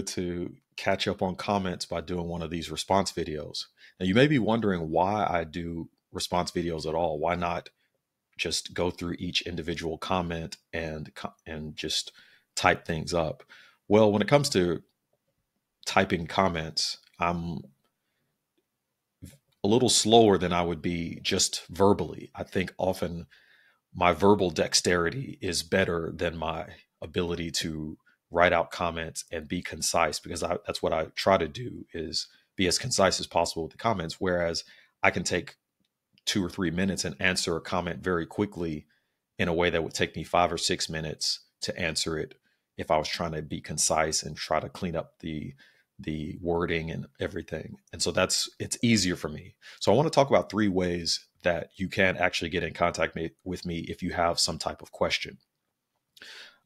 to catch up on comments by doing one of these response videos. Now, you may be wondering why I do response videos at all. Why not just go through each individual comment and and just type things up? Well, when it comes to typing comments, I'm a little slower than I would be just verbally. I think often my verbal dexterity is better than my ability to write out comments and be concise because I, that's what I try to do is be as concise as possible with the comments. Whereas I can take two or three minutes and answer a comment very quickly in a way that would take me five or six minutes to answer it if I was trying to be concise and try to clean up the the wording and everything. And so that's it's easier for me. So I want to talk about three ways that you can actually get in contact me, with me if you have some type of question.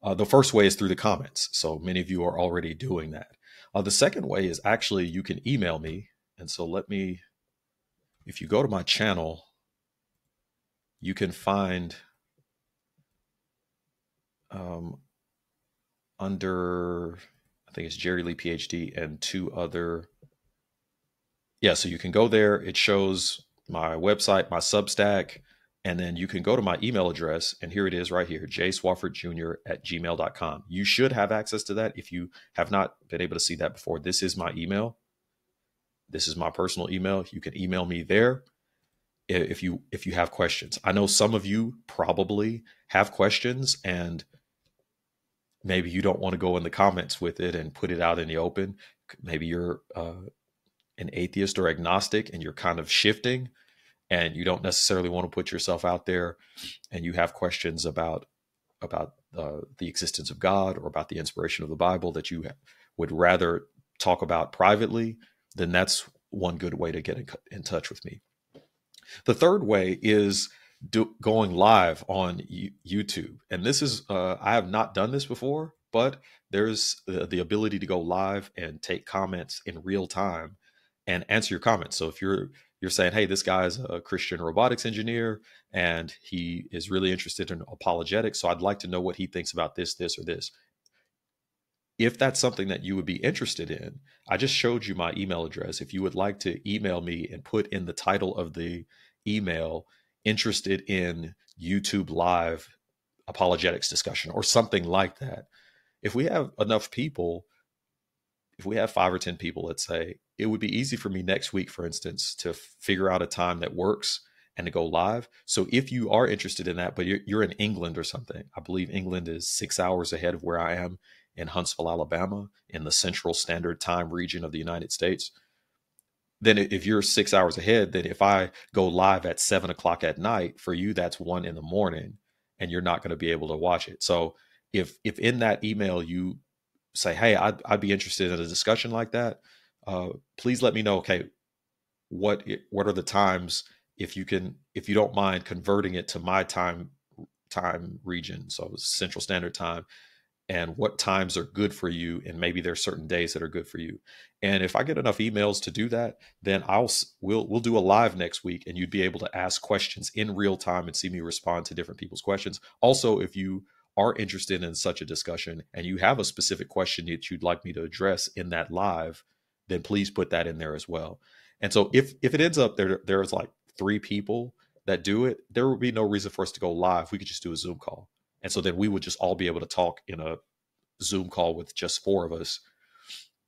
Uh, the first way is through the comments. So many of you are already doing that. Uh, the second way is actually you can email me. And so let me, if you go to my channel, you can find um, under, I think it's Jerry Lee PhD and two other. Yeah, so you can go there. It shows my website, my Substack, and then you can go to my email address, and here it is right here, jsweaffordjr at gmail.com. You should have access to that if you have not been able to see that before. This is my email. This is my personal email. You can email me there if you if you have questions. I know some of you probably have questions and maybe you don't want to go in the comments with it and put it out in the open. Maybe you're uh, an atheist or agnostic and you're kind of shifting and you don't necessarily want to put yourself out there and you have questions about about uh, the existence of God or about the inspiration of the Bible that you would rather talk about privately, then that's one good way to get in, in touch with me. The third way is do, going live on YouTube, and this is uh, I have not done this before, but there's the, the ability to go live and take comments in real time and answer your comments. So if you're you're saying, hey, this guy's a Christian robotics engineer and he is really interested in apologetics. So I'd like to know what he thinks about this, this, or this. If that's something that you would be interested in, I just showed you my email address. If you would like to email me and put in the title of the email, interested in YouTube live apologetics discussion or something like that. If we have enough people, if we have five or 10 people, let's say, it would be easy for me next week, for instance, to figure out a time that works and to go live. So if you are interested in that, but you're, you're in England or something, I believe England is six hours ahead of where I am in Huntsville, Alabama, in the Central Standard Time region of the United States. Then if you're six hours ahead, then if I go live at seven o'clock at night, for you that's one in the morning, and you're not going to be able to watch it. So if if in that email you say, "Hey, I'd, I'd be interested in a discussion like that," uh, please let me know. Okay, what what are the times if you can if you don't mind converting it to my time time region, so Central Standard Time, and what times are good for you, and maybe there's certain days that are good for you. And if I get enough emails to do that, then I'll we'll we'll do a live next week, and you'd be able to ask questions in real time and see me respond to different people's questions. Also, if you are interested in such a discussion and you have a specific question that you'd like me to address in that live, then please put that in there as well. And so if if it ends up there there's like three people that do it, there would be no reason for us to go live. We could just do a Zoom call. And so then we would just all be able to talk in a Zoom call with just four of us.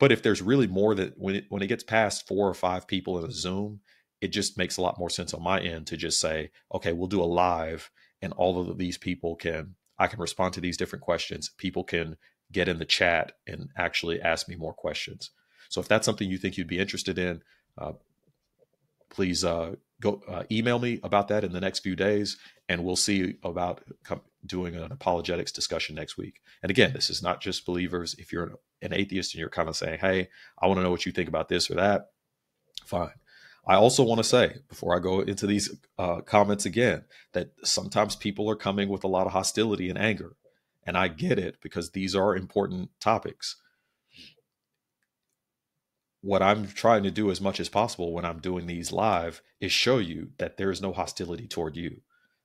But if there's really more that when it when it gets past four or five people in a Zoom, it just makes a lot more sense on my end to just say, okay, we'll do a live and all of these people can I can respond to these different questions. People can get in the chat and actually ask me more questions. So if that's something you think you'd be interested in, uh, please uh, go uh, email me about that in the next few days, and we'll see about doing an apologetics discussion next week. And again, this is not just believers. If you're an atheist and you're kind of saying, "Hey, I want to know what you think about this or that," fine. I also want to say before I go into these uh, comments again that sometimes people are coming with a lot of hostility and anger, and I get it because these are important topics what I'm trying to do as much as possible when I'm doing these live is show you that there is no hostility toward you.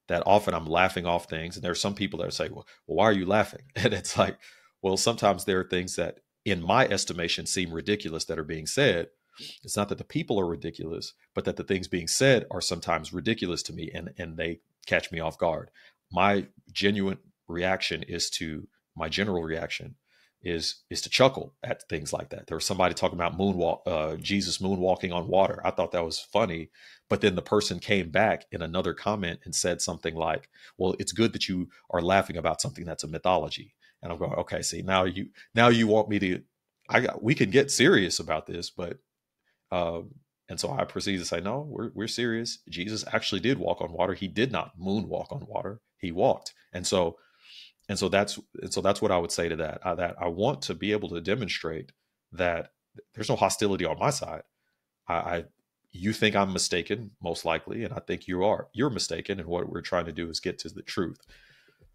That often I'm laughing off things, and there are some people that say, "Well, well why are you laughing?" And it's like, well, sometimes there are things that in my estimation, seem ridiculous that are being said. It's not that the people are ridiculous, but that the things being said are sometimes ridiculous to me and, and they catch me off guard. My genuine reaction is to my general reaction is is to chuckle at things like that. There was somebody talking about moonwalk, uh, Jesus moonwalking on water. I thought that was funny, but then the person came back in another comment and said something like, "Well, it's good that you are laughing about something that's a mythology." And I'm going, "Okay, see now you now you want me to, I got we can get serious about this, but." Um, and so I proceed to say, "No, we're we're serious. Jesus actually did walk on water. He did not moonwalk on water. He walked." And so and so that's and so that's what I would say to that. Uh, that I want to be able to demonstrate that there's no hostility on my side. I, I you think I'm mistaken, most likely, and I think you are. You're mistaken, and what we're trying to do is get to the truth.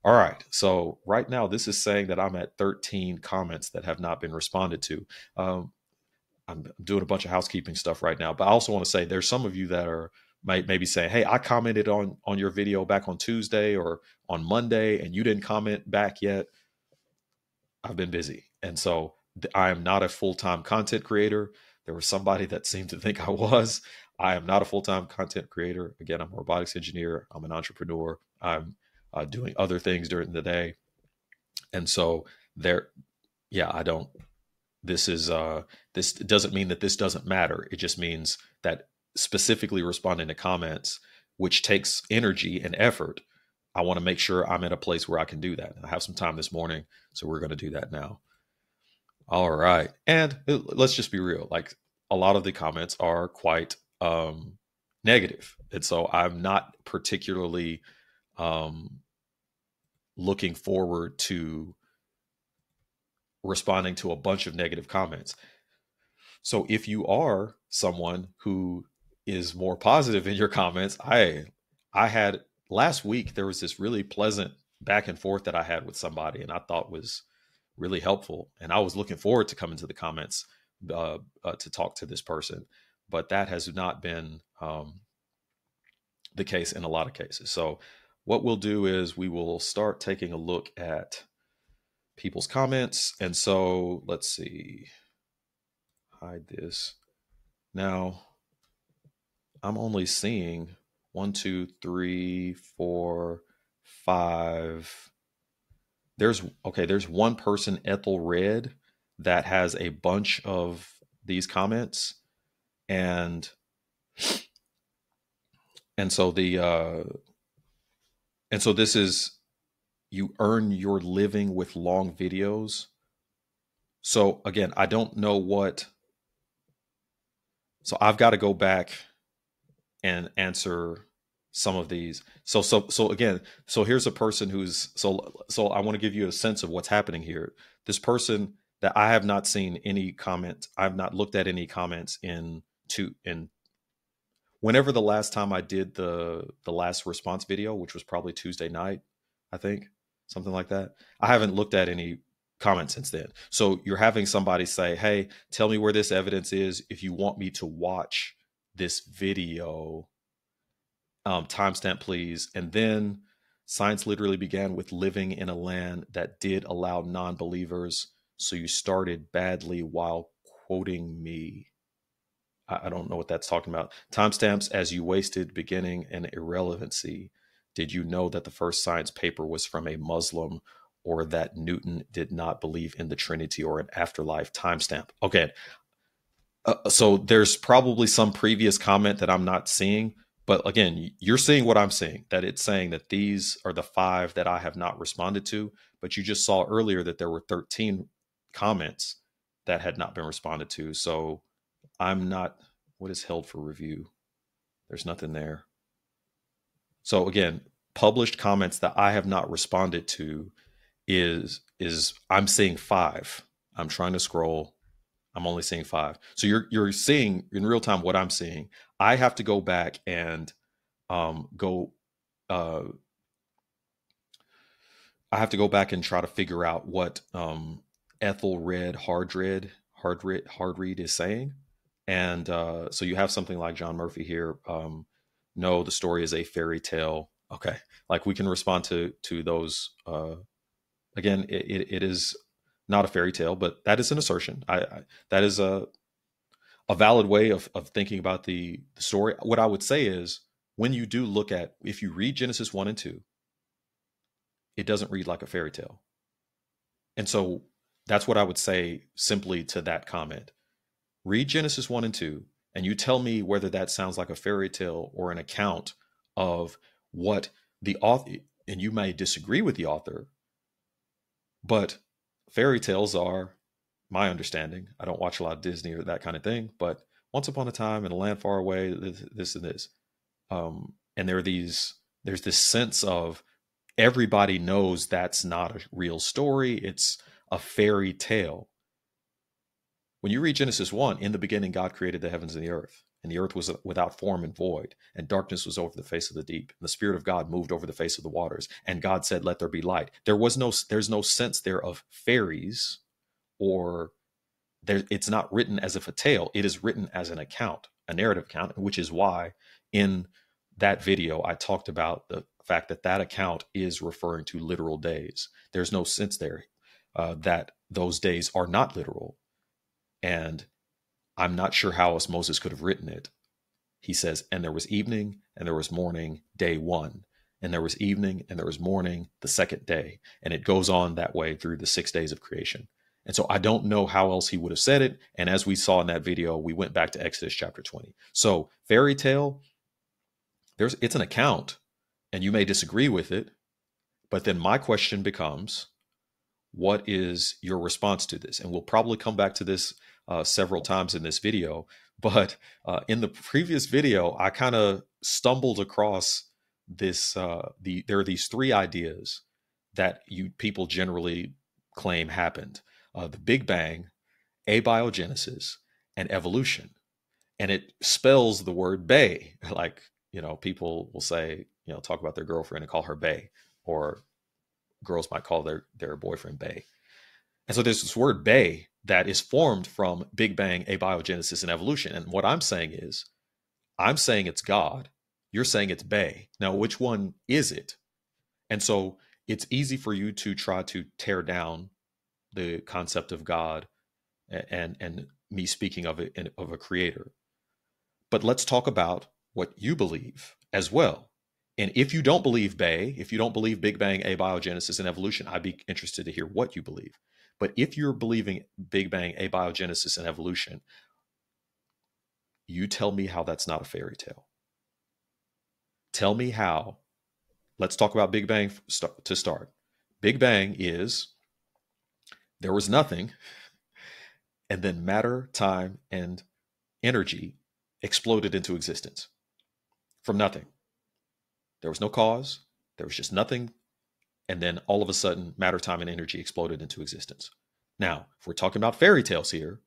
All right. So right now, this is saying that I'm at 13 comments that have not been responded to. Um, I'm doing a bunch of housekeeping stuff right now, but I also want to say there's some of you that are might maybe say, "Hey, I commented on on your video back on Tuesday or on Monday, and you didn't comment back yet." I've been busy, and so I am not a full time content creator. There was somebody that seemed to think I was. I am not a full time content creator. Again, I'm a robotics engineer. I'm an entrepreneur. I'm uh, doing other things during the day, and so there, yeah, I don't. This is uh, this doesn't mean that this doesn't matter. It just means that specifically responding to comments, which takes energy and effort, I want to make sure I'm at a place where I can do that. I have some time this morning, so we're going to do that now. All right. And let's just be real. Like a lot of the comments are quite um, negative. And so I'm not particularly um, looking forward to responding to a bunch of negative comments. So if you are someone who is more positive in your comments. I I had last week there was this really pleasant back and forth that I had with somebody and I thought was really helpful and I was looking forward to coming to the comments uh, uh, to talk to this person, but that has not been um, the case in a lot of cases. So what we'll do is we will start taking a look at people's comments and so let's see hide this now I'm only seeing one, two, three, four, five. There's okay, there's one person, Ethelred, that has a bunch of these comments. And and so the uh and so this is you earn your living with long videos. So again, I don't know what so I've got to go back and answer some of these. So so so again, so here's a person who's so so I want to give you a sense of what's happening here. This person that I have not seen any comment, I've not looked at any comments in to in whenever the last time I did the the last response video, which was probably Tuesday night, I think, something like that. I haven't looked at any comments since then. So you're having somebody say, "Hey, tell me where this evidence is if you want me to watch this video um, timestamp please. And then science literally began with living in a land that did allow non-believers so you started badly while quoting me. I, I don't know what that's talking about. Timestamps as you wasted beginning and irrelevancy. Did you know that the first science paper was from a muslim or that newton did not believe in the trinity or an afterlife timestamp? Okay uh, so there's probably some previous comment that I'm not seeing, but again, you're seeing what I'm seeing that it's saying that these are the five that I have not responded to, but you just saw earlier that there were 13 comments that had not been responded to. So I'm not what is held for review. There's nothing there. So again, published comments that I have not responded to is is I'm seeing 5. I'm trying to scroll I'm only seeing five. So you're you're seeing in real time what I'm seeing. I have to go back and um, go. Uh, I have to go back and try to figure out what um, Hard Red Hard Read Hard Read is saying. And uh, so you have something like John Murphy here. Um, no, the story is a fairy tale. Okay, like we can respond to to those. Uh, again, it, it, it is not a fairy tale, but that is an assertion. I, I that is a a valid way of of thinking about the, the story. What I would say is when you do look at if you read Genesis 1 and 2, it doesn't read like a fairy tale. And so that's what I would say simply to that comment. Read Genesis 1 and 2, and you tell me whether that sounds like a fairy tale or an account of what the author, and you may disagree with the author, but fairy tales are my understanding. I don't watch a lot of Disney or that kind of thing, but once upon a time in a land far away, this, this and this. Um, and there are these, there's this sense of everybody knows that's not a real story. It's a fairy tale. When you read Genesis 1, in the beginning, God created the heavens and the earth, and the earth was without form and void, and darkness was over the face of the deep. And the Spirit of God moved over the face of the waters, and God said, Let there be light. There was no, there's no sense there of fairies or there, it's not written as if a tale. It is written as an account, a narrative account, which is why in that video I talked about the fact that that account is referring to literal days. There's no sense there uh, that those days are not literal. And I'm not sure how else Moses could have written it. He says, and there was evening and there was morning, day one. And there was evening and there was morning, the second day. And it goes on that way through the six days of creation. And so I don't know how else he would have said it. And as we saw in that video, we went back to Exodus chapter 20. So fairy tale, there's it's an account, and you may disagree with it. But then my question becomes, what is your response to this? And we'll probably come back to this uh, several times in this video. But uh, in the previous video, I kind of stumbled across this. Uh, the there are these three ideas that you people generally claim happened uh, the Big Bang, abiogenesis, and evolution. And it spells the word bay, like, you know, people will say, you know, talk about their girlfriend and call her bay, or girls might call their, their boyfriend bay. And so there's this word bay that is formed from Big Bang, abiogenesis, and evolution. And what I'm saying is, I'm saying it's God. You're saying it's Bay. Now, which one is it? And so it's easy for you to try to tear down the concept of God and and me speaking of it of a creator. But let's talk about what you believe as well. And if you don't believe Bay, if you don't believe Big Bang, abiogenesis, and evolution, I'd be interested to hear what you believe. But if you're believing Big Bang, abiogenesis, and evolution, you tell me how that's not a fairy tale. Tell me how. Let's talk about Big Bang to start. Big Bang is there was nothing. And then matter, time, and energy exploded into existence from nothing. There was no cause, there was just nothing. And then all of a sudden, matter, time, and energy exploded into existence. Now, if we're talking about fairy tales here,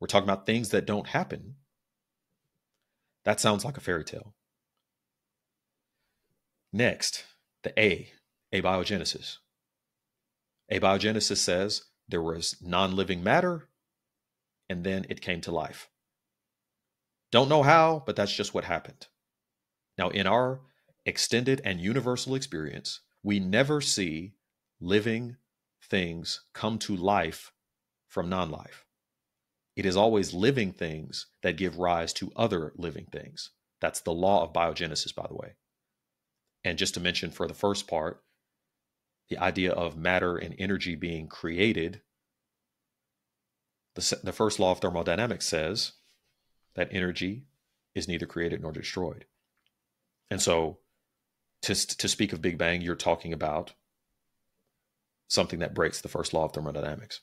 we're talking about things that don't happen. That sounds like a fairy tale. Next, the A, abiogenesis. Abiogenesis says there was non living matter, and then it came to life. Don't know how, but that's just what happened. Now, in our extended and universal experience, we never see living things come to life from non life. It is always living things that give rise to other living things. That's the law of biogenesis, by the way. And just to mention for the first part, the idea of matter and energy being created, the, the first law of thermodynamics says that energy is neither created nor destroyed. And so, to, to speak of Big Bang, you're talking about something that breaks the first law of thermodynamics.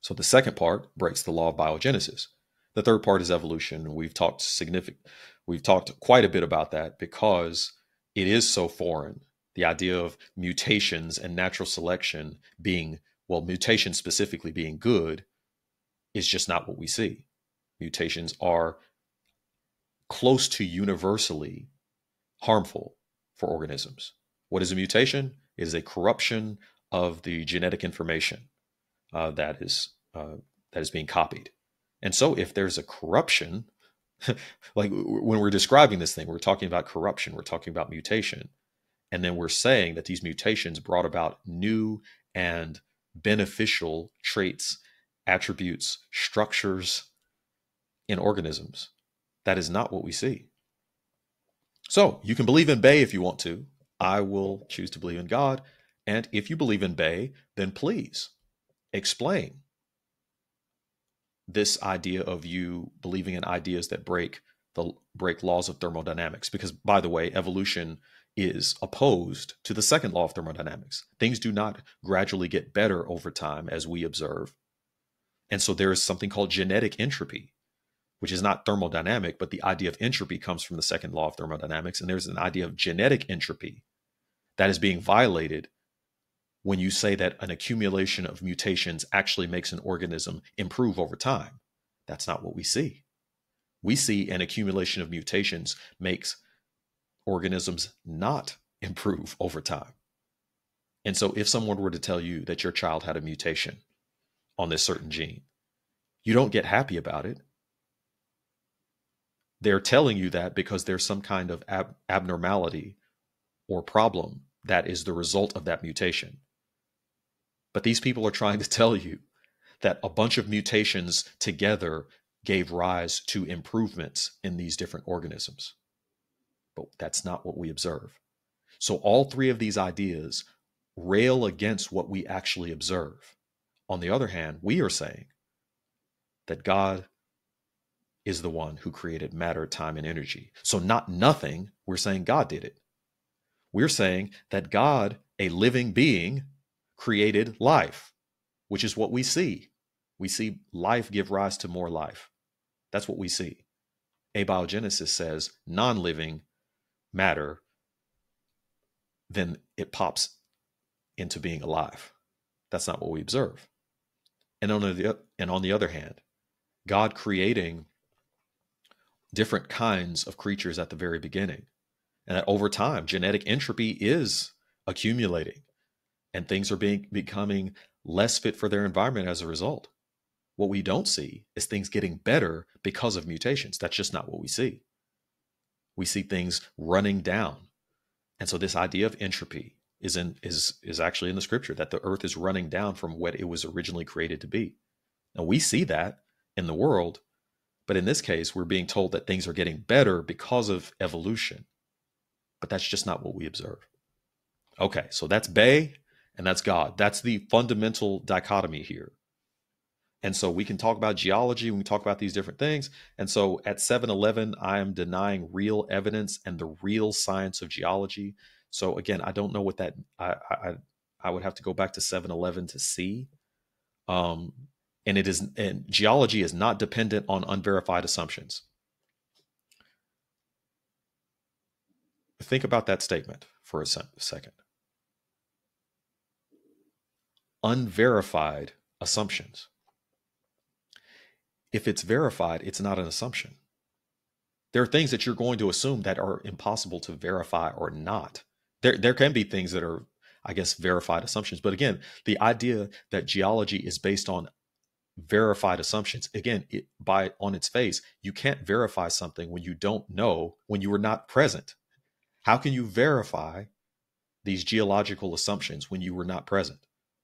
So the second part breaks the law of biogenesis. The third part is evolution. We've talked significant we've talked quite a bit about that because it is so foreign the idea of mutations and natural selection being, well, mutation specifically being good is just not what we see. Mutations are close to universally harmful for organisms. What is a mutation? It is a corruption of the genetic information uh, that is uh, that is being copied. And so, if there's a corruption, like when we're describing this thing, we're talking about corruption, we're talking about mutation. And then we're saying that these mutations brought about new and beneficial traits, attributes, structures in organisms. That is not what we see. So you can believe in Bay if you want to. I will choose to believe in God. And if you believe in Bay, then please explain this idea of you believing in ideas that break the break laws of thermodynamics because by the way evolution is opposed to the second law of thermodynamics things do not gradually get better over time as we observe and so there is something called genetic entropy which is not thermodynamic but the idea of entropy comes from the second law of thermodynamics and there's an idea of genetic entropy that is being violated when you say that an accumulation of mutations actually makes an organism improve over time. That's not what we see. We see an accumulation of mutations makes organisms not improve over time. And so, if someone were to tell you that your child had a mutation on this certain gene, you don't get happy about it. They're telling you that because there's some kind of ab- abnormality or problem that is the result of that mutation. But these people are trying to tell you that a bunch of mutations together gave rise to improvements in these different organisms. But that's not what we observe. So all three of these ideas rail against what we actually observe. On the other hand, we are saying that God is the one who created matter, time, and energy. So, not nothing, we're saying God did it. We're saying that God, a living being, created life, which is what we see. We see life give rise to more life. That's what we see. Abiogenesis says non living matter, then it pops into being alive. That's not what we observe. And on the, and on the other hand, God creating different kinds of creatures at the very beginning, and that over time, genetic entropy is accumulating and things are being becoming less fit for their environment as a result. What we don't see is things getting better because of mutations. That's just not what we see. We see things running down. And so this idea of entropy is in is is actually in the scripture that the earth is running down from what it was originally created to be. Now we see that in the world, but in this case we're being told that things are getting better because of evolution. But that's just not what we observe. Okay, so that's Bay and that's God. That's the fundamental dichotomy here. And so we can talk about geology, we can talk about these different things. And so at 7 Eleven, I am denying real evidence and the real science of geology. So again, I don't know what that I I, I would have to go back to 7 Eleven to see. Um, and it is and geology is not dependent on unverified assumptions. Think about that statement for a second unverified assumptions. If it's verified, it's not an assumption. There are things that you're going to assume that are impossible to verify or not. There, there can be things that are, I guess, verified assumptions. But again, the idea that geology is based on verified assumptions, again, it, by on its face, you can't verify something when you don't know, when you were not present. How can you verify these geological assumptions when you were not present?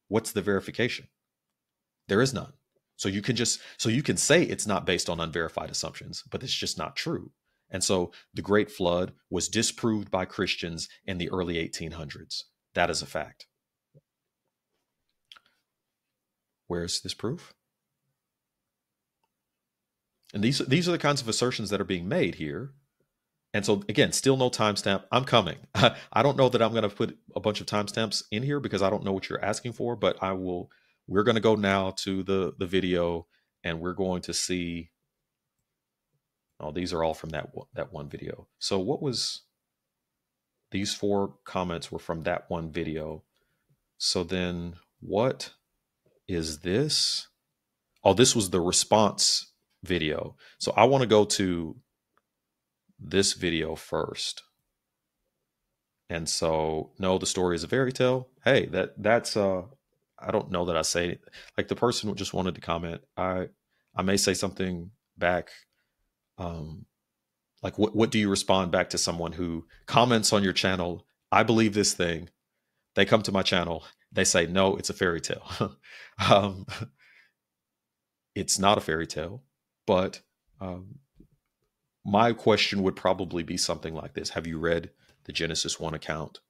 what's the verification? There is none. So you can just so you can say it's not based on unverified assumptions, but it's just not true. And so the Great Flood was disproved by Christians in the early 1800s. That is a fact. Where's this proof? And these these are the kinds of assertions that are being made here and so again, still no timestamp. I'm coming. I don't know that I'm going to put a bunch of timestamps in here because I don't know what you're asking for, but I will. We're going to go now to the the video, and we're going to see. Oh, these are all from that that one video. So what was? These four comments were from that one video. So then, what is this? Oh, this was the response video. So I want to go to this video first. And so, no, the story is a fairy tale. Hey, that that's uh I don't know that I say like the person just wanted to comment. I I may say something back um like what what do you respond back to someone who comments on your channel, I believe this thing. They come to my channel, they say no, it's a fairy tale. um, it's not a fairy tale, but um, my question would probably be something like this: Have you read the Genesis one account?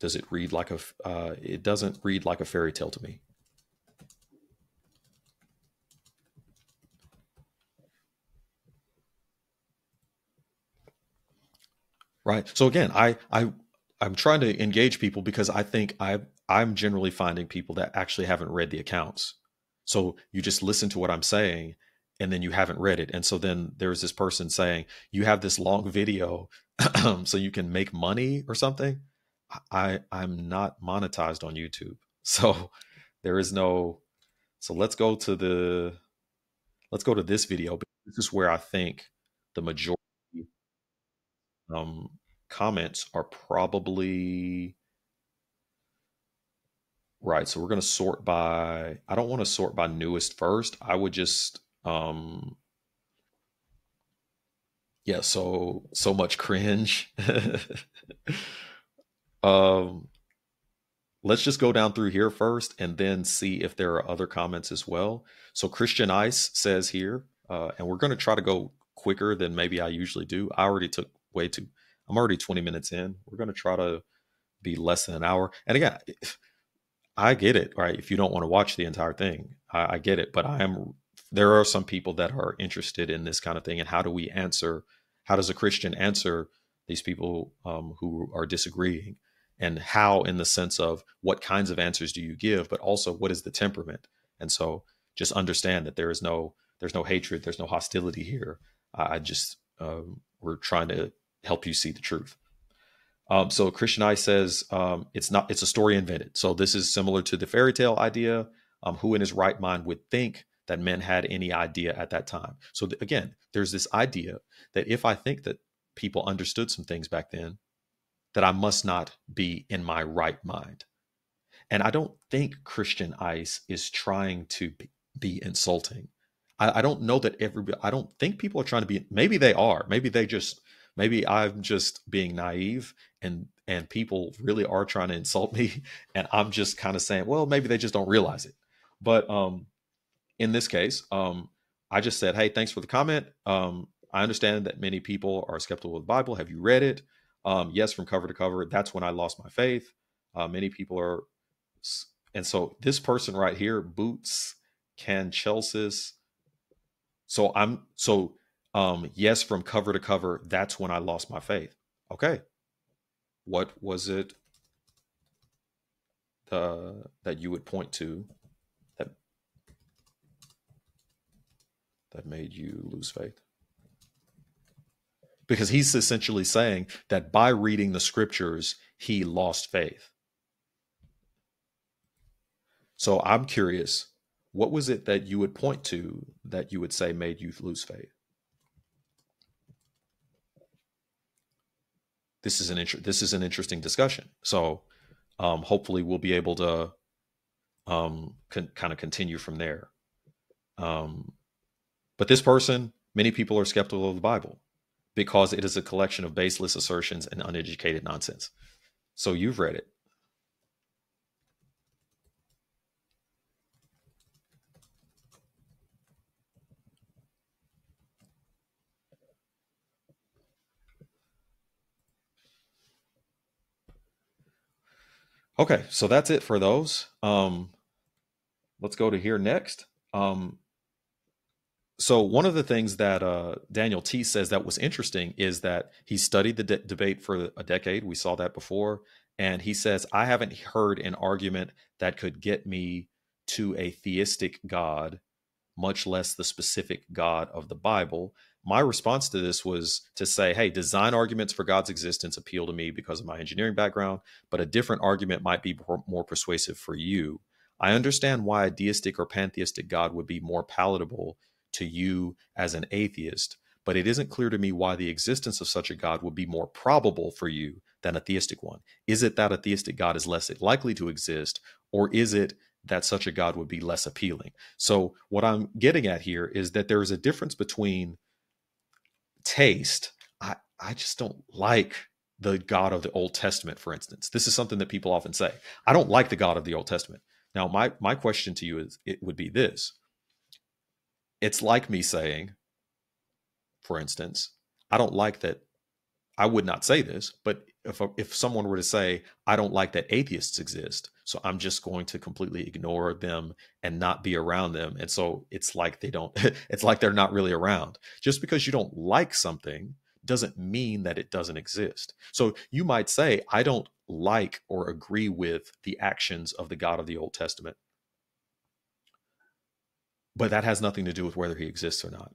Does it read like a? Uh, it doesn't read like a fairy tale to me. Right. So again, I I I'm trying to engage people because I think I I'm generally finding people that actually haven't read the accounts. So you just listen to what I'm saying and then you haven't read it. And so then there's this person saying, "You have this long video so you can make money or something." I I'm not monetized on YouTube. So there is no so let's go to the let's go to this video. This is where I think the majority um, comments are probably right. So we're going to sort by, I don't want to sort by newest first. I would just, um, yeah, so, so much cringe. um, let's just go down through here first and then see if there are other comments as well. So Christian Ice says here, uh, and we're going to try to go quicker than maybe I usually do. I already took way too. I'm already 20 minutes in. We're going to try to be less than an hour. And again, I get it, right? If you don't want to watch the entire thing, I, I get it. But I am. There are some people that are interested in this kind of thing, and how do we answer? How does a Christian answer these people um, who are disagreeing? And how, in the sense of what kinds of answers do you give, but also what is the temperament? And so, just understand that there is no there's no hatred, there's no hostility here. I just um, we're trying to help you see the truth. Um, so Christian I says um, it's not it's a story invented. So this is similar to the fairy tale idea. Um, who in his right mind would think that men had any idea at that time? So th- again, there's this idea that if I think that people understood some things back then, that I must not be in my right mind. And I don't think Christian Ice is trying to be insulting. I, I don't know that everybody. I don't think people are trying to be. Maybe they are. Maybe they just maybe I'm just being naive and and people really are trying to insult me and I'm just kind of saying, well, maybe they just don't realize it. But um in this case, um I just said, "Hey, thanks for the comment. Um I understand that many people are skeptical of the Bible. Have you read it?" Um yes, from cover to cover. That's when I lost my faith. Uh, many people are and so this person right here, Boots Can Chelsis. So I'm so um, yes, from cover to cover, that's when I lost my faith. Okay. What was it uh, that you would point to that that made you lose faith? Because he's essentially saying that by reading the scriptures, he lost faith. So I'm curious, what was it that you would point to that you would say made you lose faith? This is an inter- this is an interesting discussion. So um, hopefully we'll be able to um, con- kind of continue from there. Um, but this person, many people are skeptical of the Bible because it is a collection of baseless assertions and uneducated nonsense. So you've read it. Okay, so that's it for those. Um, let's go to here next. Um, so one of the things that uh, Daniel T says that was interesting is that he studied the de- debate for a decade. We saw that before, and he says I haven't heard an argument that could get me to a theistic God, much less the specific God of the Bible my response to this was to say, hey, design arguments for God's existence appeal to me because of my engineering background, but a different argument might be more persuasive for you. I understand why a deistic or pantheistic God would be more palatable to you as an atheist, but it isn't clear to me why the existence of such a God would be more probable for you than a theistic one. Is it that a theistic God is less likely to exist, or is it that such a God would be less appealing? So, what I'm getting at here is that there is a difference between taste, I, I just don't like the God of the Old Testament, for instance. This is something that people often say. I don't like the God of the Old Testament. Now, my my question to you is it would be this. It's like me saying, for instance, I don't like that I would not say this, but if if someone were to say, "I don't like that atheists exist," so I'm just going to completely ignore them and not be around them, and so it's like they don't. it's like they're not really around. Just because you don't like something doesn't mean that it doesn't exist. So you might say, "I don't like or agree with the actions of the God of the Old Testament," but that has nothing to do with whether he exists or not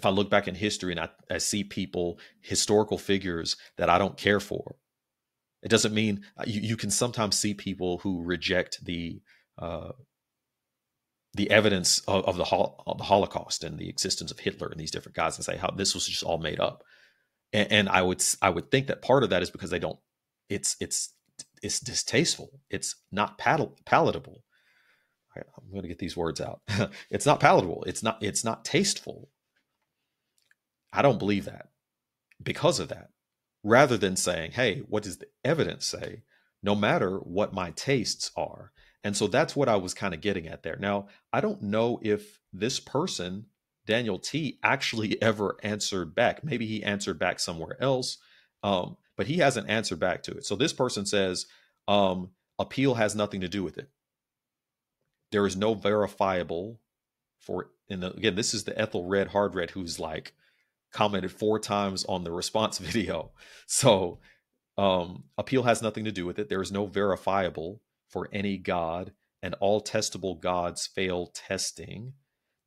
if I look back in history and I, I see people, historical figures that I don't care for, it doesn't mean uh, you, you can sometimes see people who reject the uh, the evidence of, of the hol- of the Holocaust and the existence of Hitler and these different guys and say how this was just all made up. And, and I would I would think that part of that is because they don't. It's it's it's distasteful. It's not pal- palatable. I'm going to get these words out. it's not palatable. It's not it's not tasteful I don't believe that because of that. Rather than saying, hey, what does the evidence say? No matter what my tastes are. And so that's what I was kind of getting at there. Now, I don't know if this person, Daniel T, actually ever answered back. Maybe he answered back somewhere else, um, but he hasn't answered back to it. So this person says, um, appeal has nothing to do with it. There is no verifiable for, and the, again, this is the Ethelred Hardred who's like, commented four times on the response video. So um, appeal has nothing to do with it. There is no verifiable for any God, and all testable gods fail testing.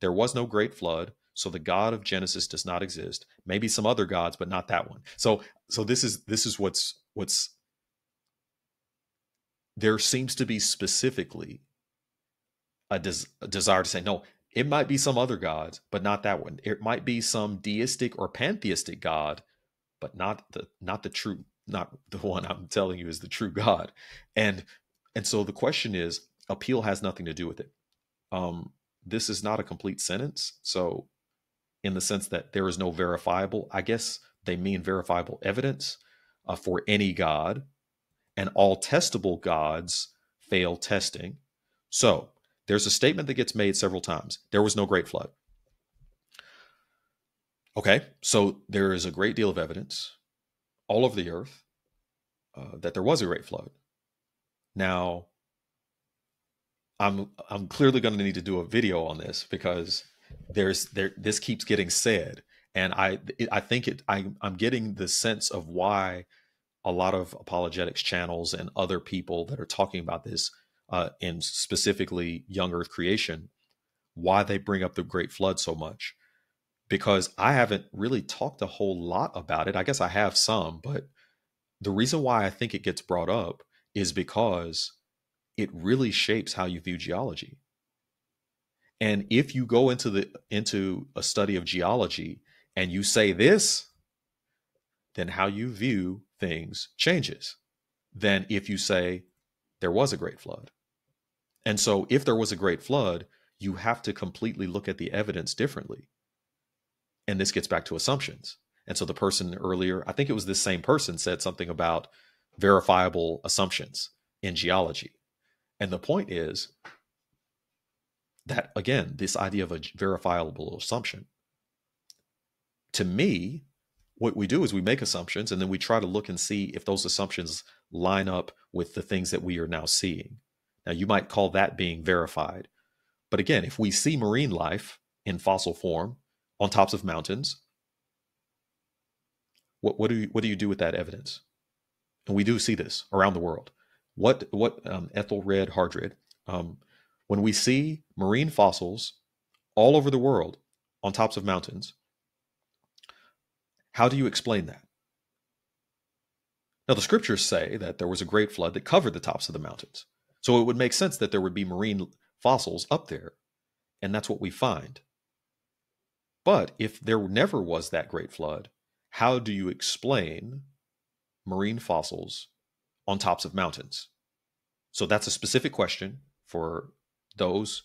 There was no great flood, so the God of Genesis does not exist. Maybe some other gods, but not that one. So so this is this is what's what's there seems to be specifically a, des- a desire to say no it might be some other gods, but not that one. It might be some deistic or pantheistic god, but not the not the true not the one I'm telling you is the true God. And and so the question is appeal has nothing to do with it. Um this is not a complete sentence. So in the sense that there is no verifiable, I guess they mean verifiable evidence uh, for any god and all testable gods fail testing. So there's a statement that gets made several times there was no great flood. Okay, so there is a great deal of evidence all over the earth uh, that there was a great flood. Now, I'm I'm clearly going to need to do a video on this because there's there this keeps getting said, and I it, I think it I I'm getting the sense of why a lot of apologetics channels and other people that are talking about this uh, and specifically young earth creation, why they bring up the Great Flood so much. Because I haven't really talked a whole lot about it. I guess I have some, but the reason why I think it gets brought up is because it really shapes how you view geology. And if you go into the into a study of geology and you say this, then how you view things changes Then if you say there was a great flood. And so, if there was a great flood, you have to completely look at the evidence differently. And this gets back to assumptions. And so, the person earlier, I think it was this same person, said something about verifiable assumptions in geology. And the point is that, again, this idea of a verifiable assumption. To me, what we do is we make assumptions and then we try to look and see if those assumptions line up with the things that we are now seeing. Now, you might call that being verified. But again, if we see marine life in fossil form on tops of mountains, what, what, do, you, what do you do with that evidence? And we do see this around the world. What, what um, Ethelred Hardred, um, when we see marine fossils all over the world on tops of mountains, how do you explain that? Now, the scriptures say that there was a great flood that covered the tops of the mountains. So it would make sense that there would be marine fossils up there. And that's what we find. But if there never was that great flood, how do you explain marine fossils on tops of mountains? So that's a specific question for those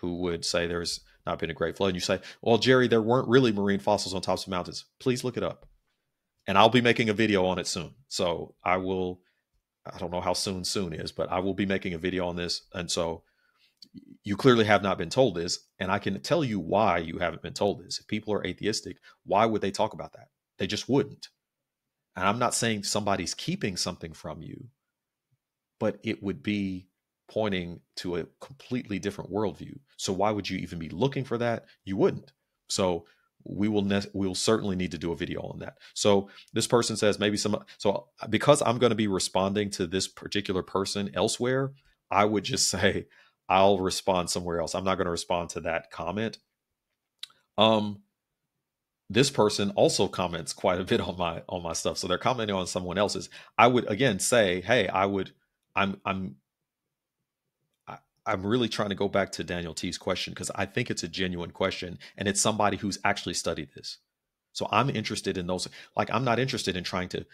who would say there's not been a great flood. And you say, well, Jerry, there weren't really marine fossils on tops of mountains. Please look it up. and I'll be making a video on it soon. So I will. I don't know how soon soon is, but I will be making a video on this, and so you clearly have not been told this, and I can tell you why you haven't been told this. If people are atheistic, why would they talk about that? They just wouldn't. And I'm not saying somebody's keeping something from you, but it would be pointing to a completely different worldview. So why would you even be looking for that? You wouldn't. So we will ne- we will certainly need to do a video on that. So this person says maybe some so because I'm going to be responding to this particular person elsewhere, I would just say I'll respond somewhere else. I'm not going to respond to that comment. Um this person also comments quite a bit on my on my stuff. So they're commenting on someone else's. I would again say, "Hey, I would I'm I'm I'm really trying to go back to Daniel T's question because I think it's a genuine question and it's somebody who's actually studied this. So I'm interested in those. Like, I'm not interested in trying to.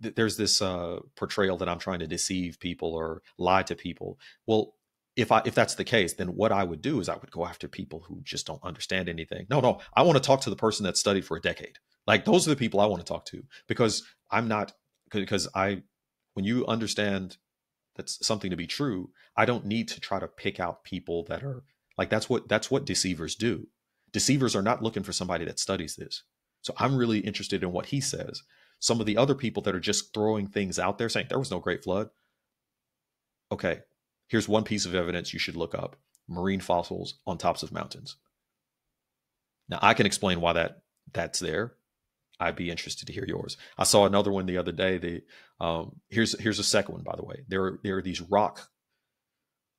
There's this uh, portrayal that I'm trying to deceive people or lie to people. Well, if I if that's the case, then what I would do is I would go after people who just don't understand anything. No, no, I want to talk to the person that studied for a decade. Like those are the people I want to talk to because I'm not because I when you understand that's something to be true i don't need to try to pick out people that are like that's what that's what deceivers do. Deceivers are not looking for somebody that studies this. So i'm really interested in what he says. Some of the other people that are just throwing things out there saying there was no great flood. Okay here's one piece of evidence you should look up. Marine fossils on tops of mountains. Now i can explain why that that's there I'd be interested to hear yours. I saw another one the other day. The um, here's here's a second one, by the way. There are, there are these rock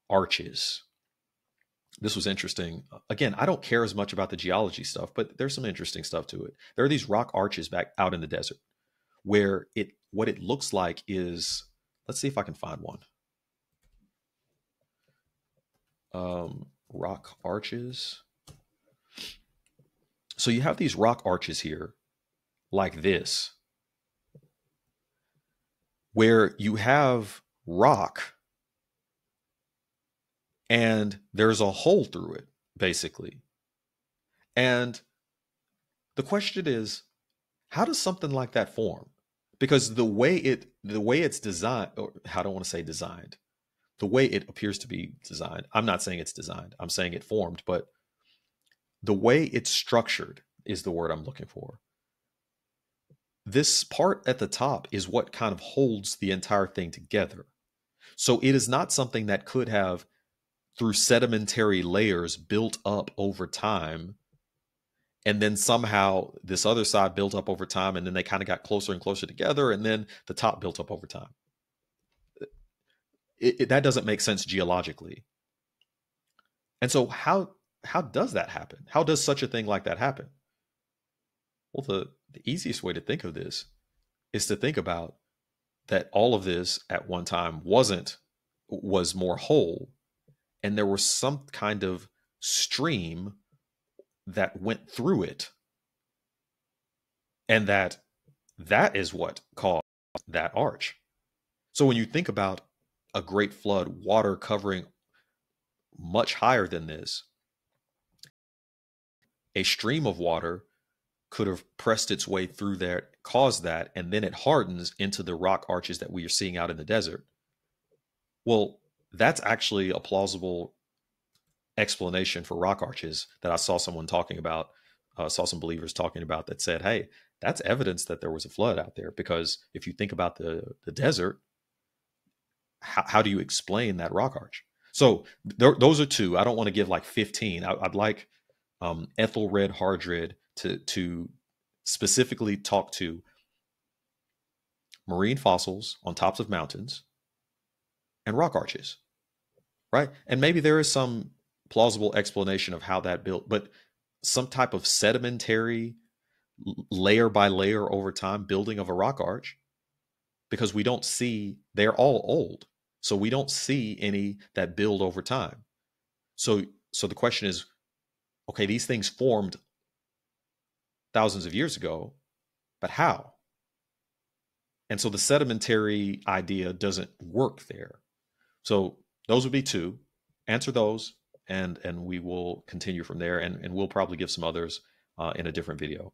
arches. This was interesting. Again, I don't care as much about the geology stuff, but there's some interesting stuff to it. There are these rock arches back out in the desert, where it what it looks like is. Let's see if I can find one. Um, rock arches. So you have these rock arches here like this, where you have rock and there's a hole through it, basically. And the question is, how does something like that form? Because the way it the way it's designed, or I don't want to say designed, the way it appears to be designed. I'm not saying it's designed. I'm saying it formed, but the way it's structured is the word I'm looking for this part at the top is what kind of holds the entire thing together. So it is not something that could have, through sedimentary layers, built up over time. And then somehow this other side built up over time, and then they kind of got closer and closer together, and then the top built up over time. It, it, that doesn't make sense geologically. And so, how how does that happen? How does such a thing like that happen? Well, the the easiest way to think of this is to think about that all of this at one time wasn't was more whole. And there was some kind of stream that went through it. And that that is what caused that arch. So when you think about a great flood water covering much higher than this a stream of water could have pressed its way through there, caused that, and then it hardens into the rock arches that we are seeing out in the desert. Well, that's actually a plausible explanation for rock arches that I saw someone talking about, uh, saw some believers talking about that said, hey, that's evidence that there was a flood out there. Because if you think about the, the desert, how, how do you explain that rock arch? So th- those are two. I don't want to give like 15. I, would like um, Ethelred Hardred to to specifically talk to marine fossils on tops of mountains and rock arches right? And maybe there is some plausible explanation of how that built but some type of sedimentary layer by layer over time building of a rock arch because we don't see they're all old so we don't see any that build over time. So so the question is okay these things formed thousands of years ago, but how? And so the sedimentary idea doesn't work there. So those would be two. Answer those, and and we will continue from there. And and we'll probably give some others uh, in a different video.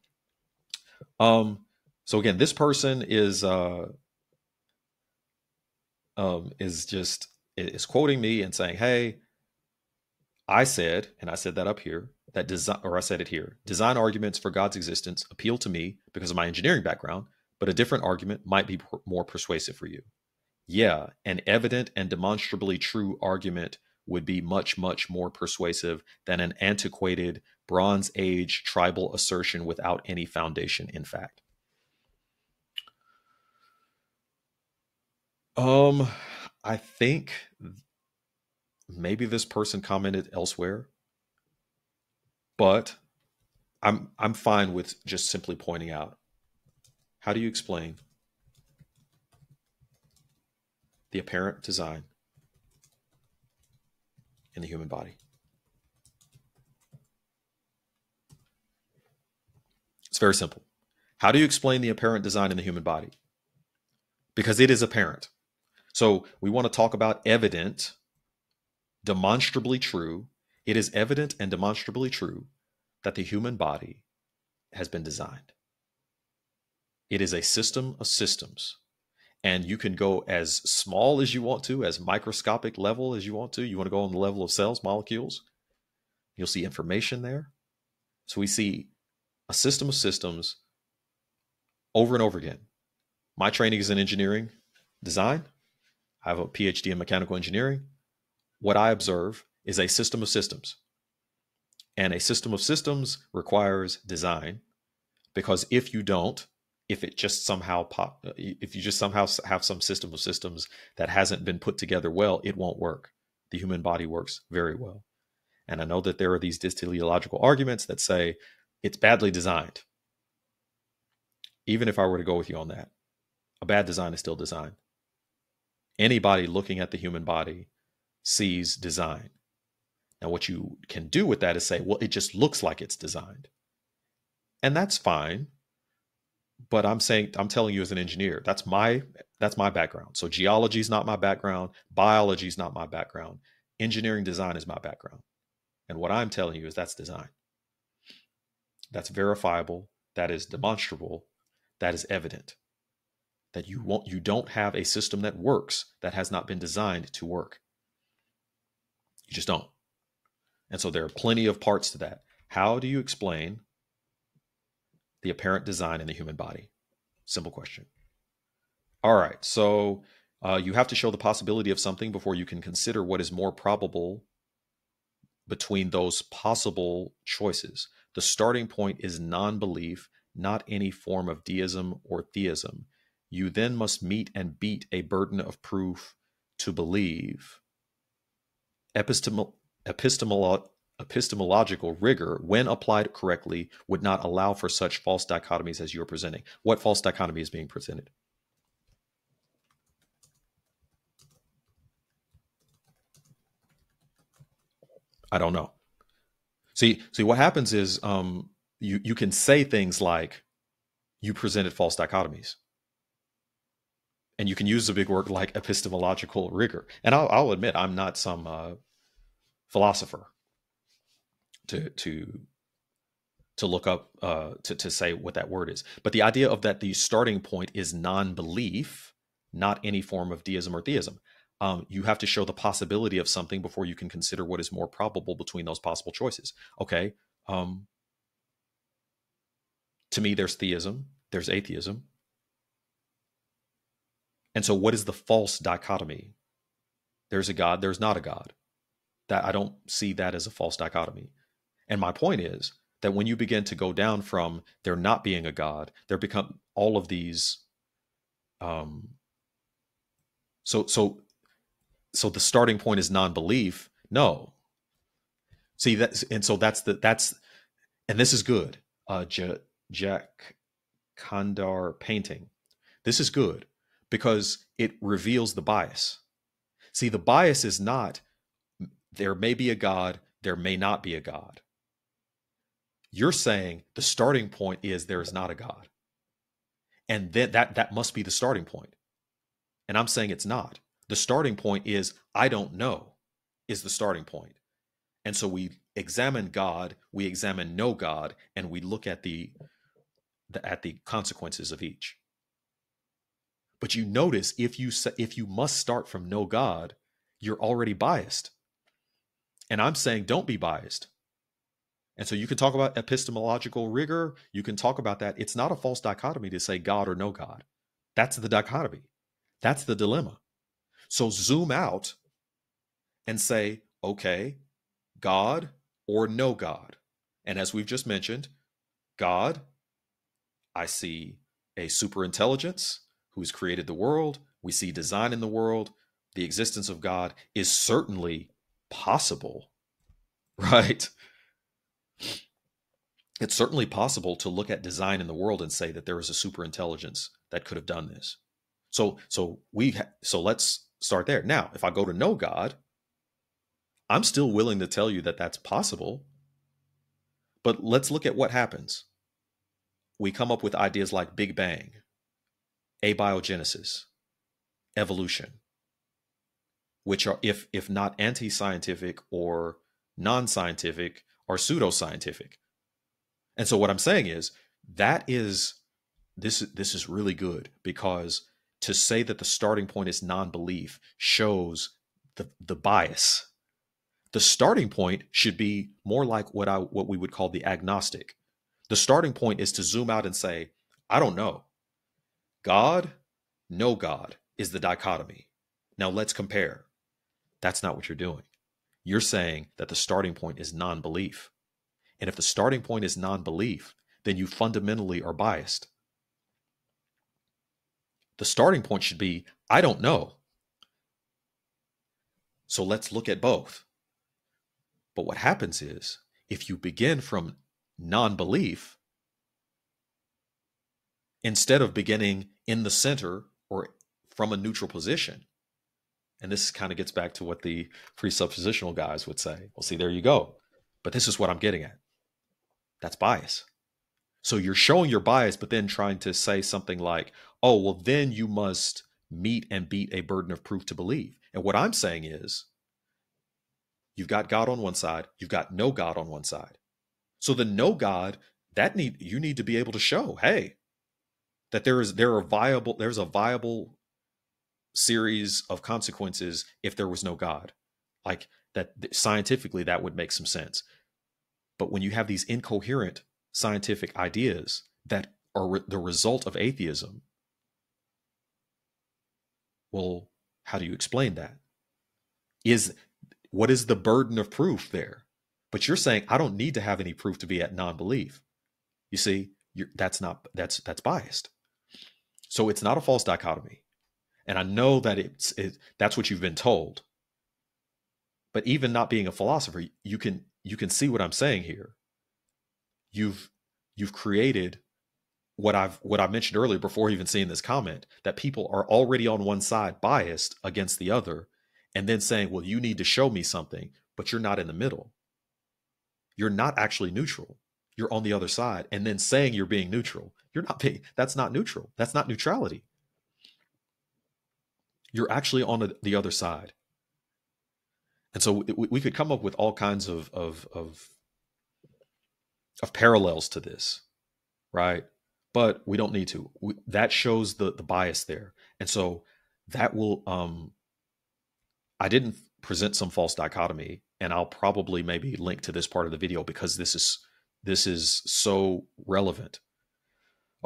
Um, So again, this person is uh, um, is just is quoting me and saying, "Hey, I said, and I said that up here, that design, or I said it here, design arguments for God's existence appeal to me because of my engineering background, but a different argument might be more persuasive for you. Yeah, an evident and demonstrably true argument would be much, much more persuasive than an antiquated Bronze Age tribal assertion without any foundation in fact. Um, I think maybe this person commented elsewhere, but I'm I'm fine with just simply pointing out. How do you explain the apparent design in the human body? It's very simple. How do you explain the apparent design in the human body? Because it is apparent. So we want to talk about evident, demonstrably true. It is evident and demonstrably true that the human body has been designed. It is a system of systems. And you can go as small as you want to, as microscopic level as you want to. You want to go on the level of cells, molecules. You'll see information there. So we see a system of systems over and over again. My training is in engineering design. I have a PhD in mechanical engineering. What I observe is a system of systems. And a system of systems requires design because if you don't, if it just somehow pop, if you just somehow have some system of systems that hasn't been put together well, it won't work. The human body works very well. And I know that there are these teleological arguments that say it's badly designed. Even if I were to go with you on that, a bad design is still design anybody looking at the human body sees design. Now, what you can do with that is say, well, it just looks like it's designed. And that's fine. But I'm saying, I'm telling you as an engineer, that's my that's my background. So geology is not my background, biology is not my background. Engineering design is my background. And what I'm telling you is that's design. That's verifiable, that is demonstrable, that is evident that you won't you don't have a system that works that has not been designed to work. You just don't. And so there are plenty of parts to that. How do you explain the apparent design in the human body? Simple question. All right. So uh, you have to show the possibility of something before you can consider what is more probable between those possible choices. The starting point is non belief, not any form of deism or theism you then must meet and beat a burden of proof to believe. Epistemol- epistemolo- epistemological rigor, when applied correctly, would not allow for such false dichotomies as you are presenting. What false dichotomy is being presented? I don't know. See, see what happens is um, you you can say things like you presented false dichotomies and you can use a big word like epistemological rigor. And I'll, I'll admit I'm not some uh, philosopher to to to look up uh, to to say what that word is. But the idea of that the starting point is non-belief, not any form of deism or theism. Um, you have to show the possibility of something before you can consider what is more probable between those possible choices. Okay. Um, to me, there's theism, there's atheism, and so, what is the false dichotomy? There's a God, there's not a God. That I don't see that as a false dichotomy. And my point is that when you begin to go down from there not being a God, there become all of these. Um, so so so the starting point is non-belief. No. See that, and so that's the that's, and this is good. Uh, J- Jack Kandar painting. This is good because it reveals the bias. See, the bias is not there may be a God, there may not be a God. You're saying the starting point is there is not a God. And then that that must be the starting point. And I'm saying it's not. The starting point is I don't know is the starting point. And so we examine God, we examine no God, and we look at the the, at the consequences of each. But you notice if you if you must start from no God, you're already biased. And I'm saying don't be biased. And so you can talk about epistemological rigor, you can talk about that. It's not a false dichotomy to say God or no God. That's the dichotomy. That's the dilemma. So zoom out and say, okay, God or no God. And as we've just mentioned, God, I see a super intelligence who's created the world. We see design in the world. The existence of God is certainly possible, right? It's certainly possible to look at design in the world and say that there is a super intelligence that could have done this. So, so we, so let's start there. Now, if I go to know God, I'm still willing to tell you that that's possible. But let's look at what happens. We come up with ideas like Big Bang, abiogenesis, evolution, which are, if, if not anti scientific or non scientific, are pseudoscientific. And so what I'm saying is that is this this is really good because to say that the starting point is non-belief shows the the bias. The starting point should be more like what I what we would call the agnostic. The starting point is to zoom out and say, I don't know. God, no God is the dichotomy. Now let's compare. That's not what you're doing. You're saying that the starting point is non belief. And if the starting point is non belief, then you fundamentally are biased. The starting point should be I don't know. So let's look at both. But what happens is if you begin from non belief, instead of beginning in the center or from a neutral position, and this kind of gets back to what the presuppositional guys would say. Well, see, there you go. But this is what I'm getting at. That's bias. So you're showing your bias, but then trying to say something like, oh, well, then you must meet and beat a burden of proof to believe. And what I'm saying is, you've got God on one side, you've got no God on one side. So the no God, that need you need to be able to show, hey, that there is there are viable there's a viable series of consequences if there was no God. Like that scientifically, that would make some sense. But when you have these incoherent scientific ideas that are re- the result of atheism, well, how do you explain that? Is what is the burden of proof there? But you're saying I don't need to have any proof to be at non-belief. You see, that's not that's that's biased. So it's not a false dichotomy and I know that it's it, that's what you've been told. But even not being a philosopher, you can you can see what I'm saying here. You've you've created what I've what I mentioned earlier before even seeing this comment that people are already on one side biased against the other and then saying, "Well, you need to show me something," but you're not in the middle. You're not actually neutral. You're on the other side and then saying you're being neutral. You're not being that's not neutral. That's not neutrality you're actually on the other side. And so we, could come up with all kinds of, of, of, of parallels to this, right? But we don't need to. We, that shows the, the bias there. And so that will, um, I didn't present some false dichotomy and I'll probably maybe link to this part of the video because this is, this is so relevant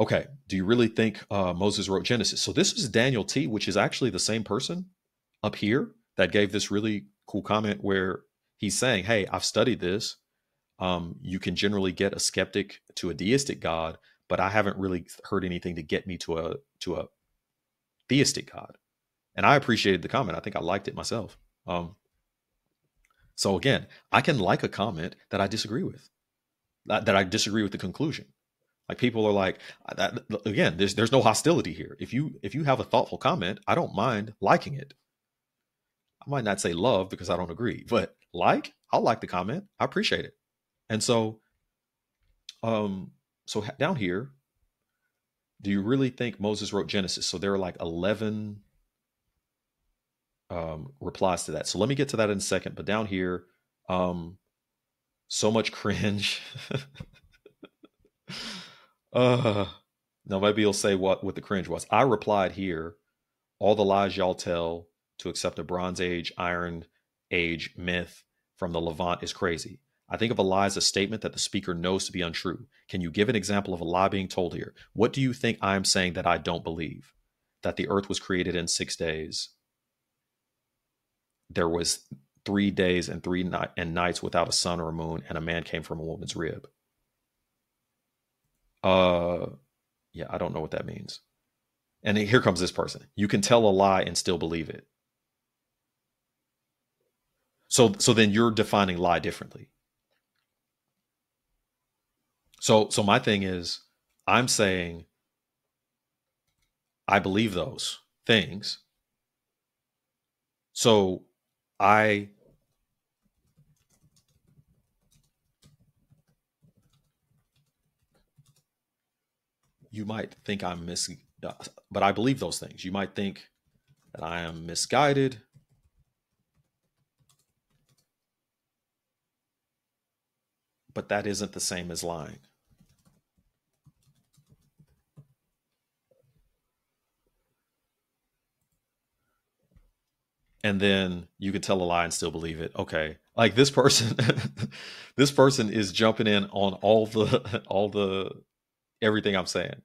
Okay, do you really think uh, Moses wrote Genesis? So this is Daniel T, which is actually the same person up here that gave this really cool comment where he's saying, "Hey, I've studied this. Um, you can generally get a skeptic to a deistic God, but I haven't really heard anything to get me to a to a theistic God." And I appreciated the comment. I think I liked it myself. Um, so again, I can like a comment that I disagree with, that, that I disagree with the conclusion. Like people are like uh, again. There's there's no hostility here. If you if you have a thoughtful comment, I don't mind liking it. I might not say love because I don't agree, but like I'll like the comment. I appreciate it. And so, um, so down here, do you really think Moses wrote Genesis? So there are like eleven um, replies to that. So let me get to that in a second. But down here, um, so much cringe. Uh, now maybe you'll say what what the cringe was. I replied here, all the lies y'all tell to accept a Bronze Age, Iron Age myth from the Levant is crazy. I think of a lie as a statement that the speaker knows to be untrue. Can you give an example of a lie being told here? What do you think I'm saying that I don't believe? That the earth was created in six days. There was three days and three and nights without a sun or a moon, and a man came from a woman's rib. Uh yeah, I don't know what that means. And here comes this person. You can tell a lie and still believe it. So so then you're defining lie differently. So so my thing is I'm saying I believe those things. So I you might think I'm mis but I believe those things. You might think that I am misguided. But that isn't the same as lying. and then you can tell a lie and still believe it. Okay. Like this person this person is jumping in on all the all the everything I'm saying.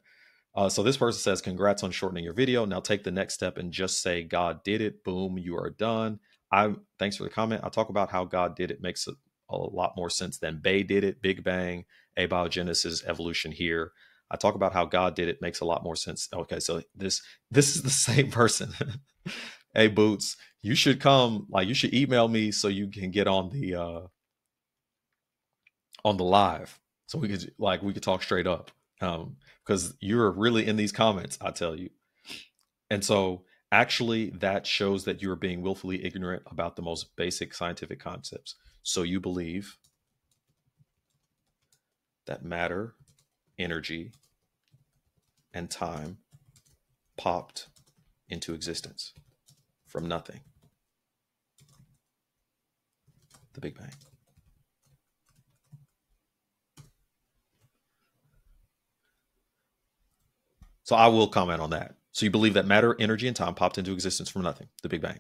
Uh, so this person says, "Congrats on shortening your video. Now take the next step and just say God did it. Boom, you are done." I thanks for the comment. I talk about how God did it makes a, a lot more sense than BAE did it. Big Bang, abiogenesis, evolution here. I talk about how God did it makes a lot more sense. Okay, so this this is the same person. hey Boots, you should come. Like you should email me so you can get on the uh on the live, so we could like we could talk straight up. Um, because you're really in these comments, I tell you. And so actually that shows that you're being willfully ignorant about the most basic scientific concepts. So you believe that matter, energy, and time popped into existence from nothing. The Big Bang. So I will comment on that. So you believe that matter, energy, and time popped into existence from nothing, the Big Bang.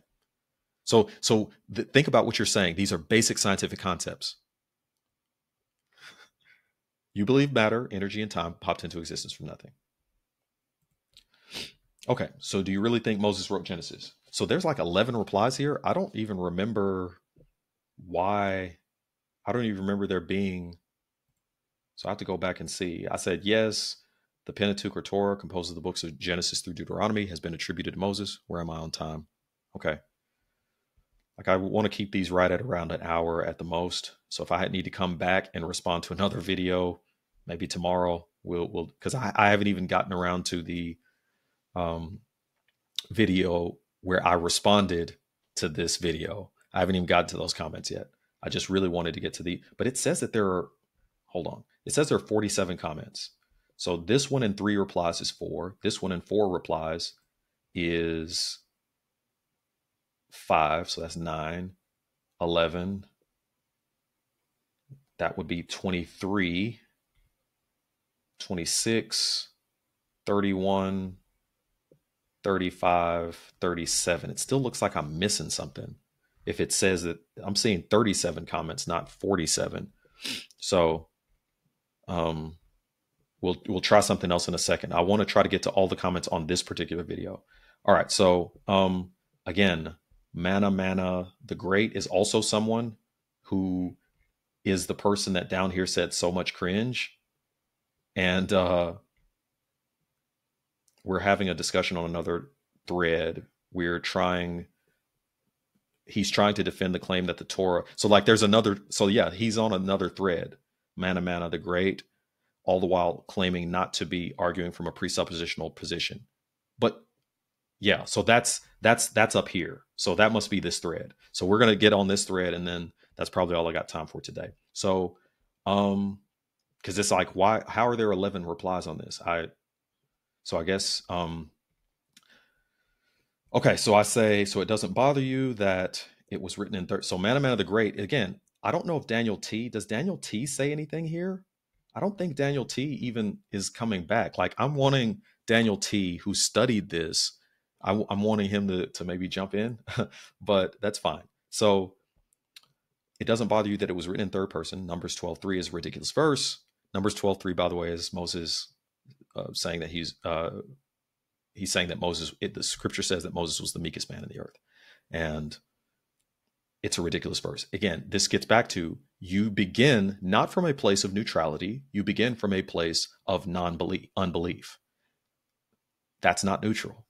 So so th- think about what you're saying. These are basic scientific concepts. You believe matter, energy, and time popped into existence from nothing. Okay, so do you really think Moses wrote Genesis? So there's like 11 replies here. I don't even remember why. I don't even remember there being. So I have to go back and see. I said yes. The Pentateuch or Torah, composed of the books of Genesis through Deuteronomy, has been attributed to Moses. Where am I on time? Okay. Like I want to keep these right at around an hour at the most. So if I need to come back and respond to another video, maybe tomorrow, we'll we'll because I, I haven't even gotten around to the um video where I responded to this video. I haven't even gotten to those comments yet. I just really wanted to get to the but it says that there are hold on. It says there are 47 comments. So this one in three replies is four. This one in four replies is five. So that's nine, 11. That would be 23, 26, 31, 35, 37. It still looks like I'm missing something. If it says that I'm seeing 37 comments, not 47. So, um, We'll we'll try something else in a second. I want to try to get to all the comments on this particular video. All right. So um again, Mana Mana the Great is also someone who is the person that down here said so much cringe. And uh we're having a discussion on another thread. We're trying he's trying to defend the claim that the Torah. So like there's another so yeah, he's on another thread. Mana Mana the Great all the while claiming not to be arguing from a presuppositional position. But yeah, so that's that's that's up here. So that must be this thread. So we're gonna get on this thread, and then that's probably all I got time for today. So, um, because it's like, why? How are there eleven replies on this? I, so I guess, um, okay. So I say, so it doesn't bother you that it was written in third. So Man of Man of the Great again. I don't know if Daniel T does Daniel T say anything here I don't think Daniel T even is coming back. Like I'm wanting Daniel T, who studied this, I, am wanting him to to maybe jump in, but that's fine. So it doesn't bother you that it was written in third person. Numbers 12:3 is a ridiculous verse. Numbers 12:3, by the way, is Moses uh, saying that he's uh, he's saying that Moses. It, the scripture says that Moses was the meekest man in the earth, and it's a ridiculous verse. Again, this gets back to you begin not from a place of neutrality, you begin from a place of non-belief, unbelief. That's not neutral.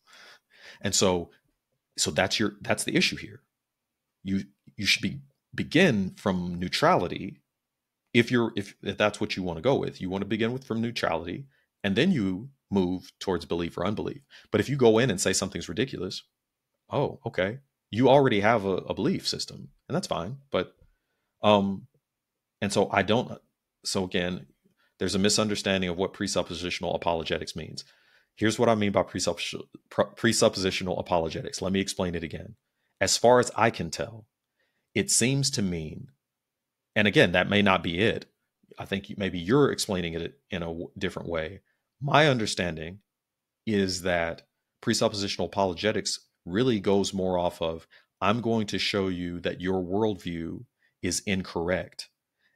And so so that's your that's the issue here. You you should be begin from neutrality if you're if, if that's what you want to go with. You want to begin with from neutrality and then you move towards belief or unbelief. But if you go in and say something's ridiculous, oh, okay you already have a, a belief system, and that's fine. But um, and so I don't. So again, there's a misunderstanding of what presuppositional apologetics means. Here's what I mean by presuppositional, presuppositional apologetics. Let me explain it again. As far as I can tell, it seems to mean, and again, that may not be it. I think maybe you're explaining it in a different way. My understanding is that presuppositional apologetics really goes more off of I'm going to show you that your worldview is incorrect.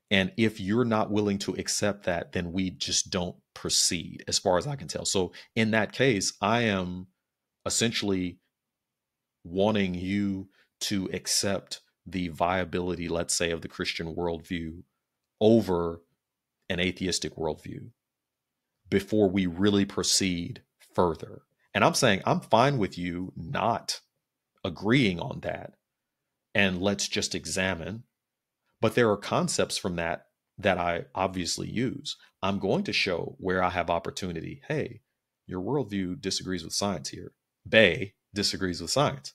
And if you're not willing to accept that, then we just don't proceed, as far as I can tell. So, in that case, I am essentially wanting you to accept the viability, let's say, of the Christian worldview over an atheistic worldview before we really proceed further. And I'm saying I'm fine with you not agreeing on that. And let's just examine. But there are concepts from that that I obviously use. I'm going to show where I have opportunity. Hey, your worldview disagrees with science here. BAE disagrees with science.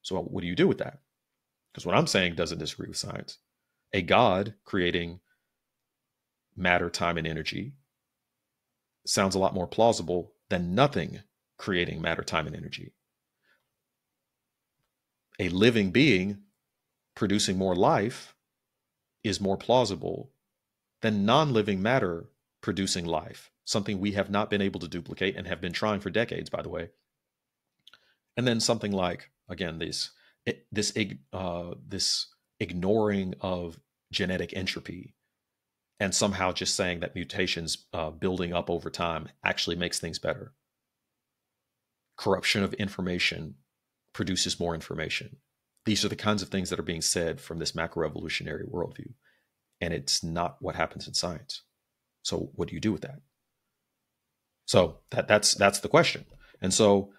So what do you do with that? Because what I'm saying doesn't disagree with science. A God creating matter, time, and energy sounds a lot more plausible than nothing creating matter, time, and energy. A living being producing more life is more plausible than non living matter producing life, something we have not been able to duplicate and have been trying for decades, by the way. And then something like, again, this, this, uh, this ignoring of genetic entropy and somehow just saying that mutations uh, building up over time actually makes things better corruption of information produces more information. These are the kinds of things that are being said from this macro evolutionary worldview. And it's not what happens in science. So what do you do with that? So that that's that's the question. And so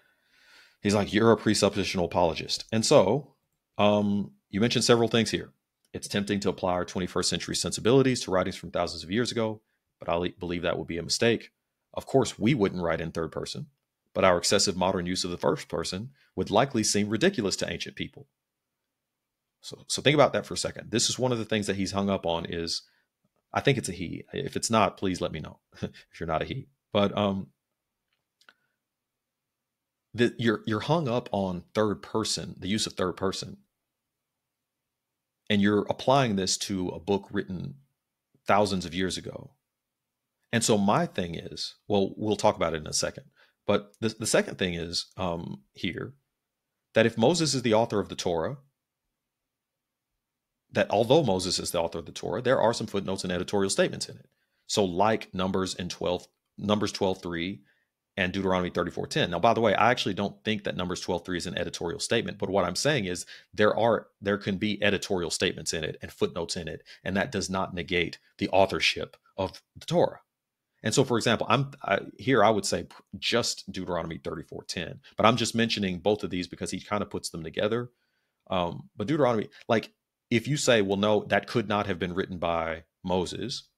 he's like, you're a presuppositional apologist. And so um, you mentioned several things here. It's tempting to apply our 21st century sensibilities to writings from thousands of years ago, but I believe that would be a mistake. Of course, we wouldn't write in third person but our excessive modern use of the first person would likely seem ridiculous to ancient people. So, so think about that for a second. This is one of the things that he's hung up on is, I think it's a he. If it's not, please let me know if you're not a he. But um, the, you're you're hung up on third person, the use of third person, and you're applying this to a book written thousands of years ago. And so my thing is, well, we'll talk about it in a second. But the, the second thing is um, here that if Moses is the author of the Torah, that although Moses is the author of the Torah, there are some footnotes and editorial statements in it. So like Numbers in 12 Numbers 12:3 and Deuteronomy 34:10. Now by the way, I actually don't think that Numbers 12:3 is an editorial statement, but what I'm saying is there are there can be editorial statements in it and footnotes in it, and that does not negate the authorship of the Torah. And so, for example, I'm I, here. I would say just Deuteronomy 34:10, but I'm just mentioning both of these because he kind of puts them together. Um, but Deuteronomy, like, if you say, well, no, that could not have been written by Moses,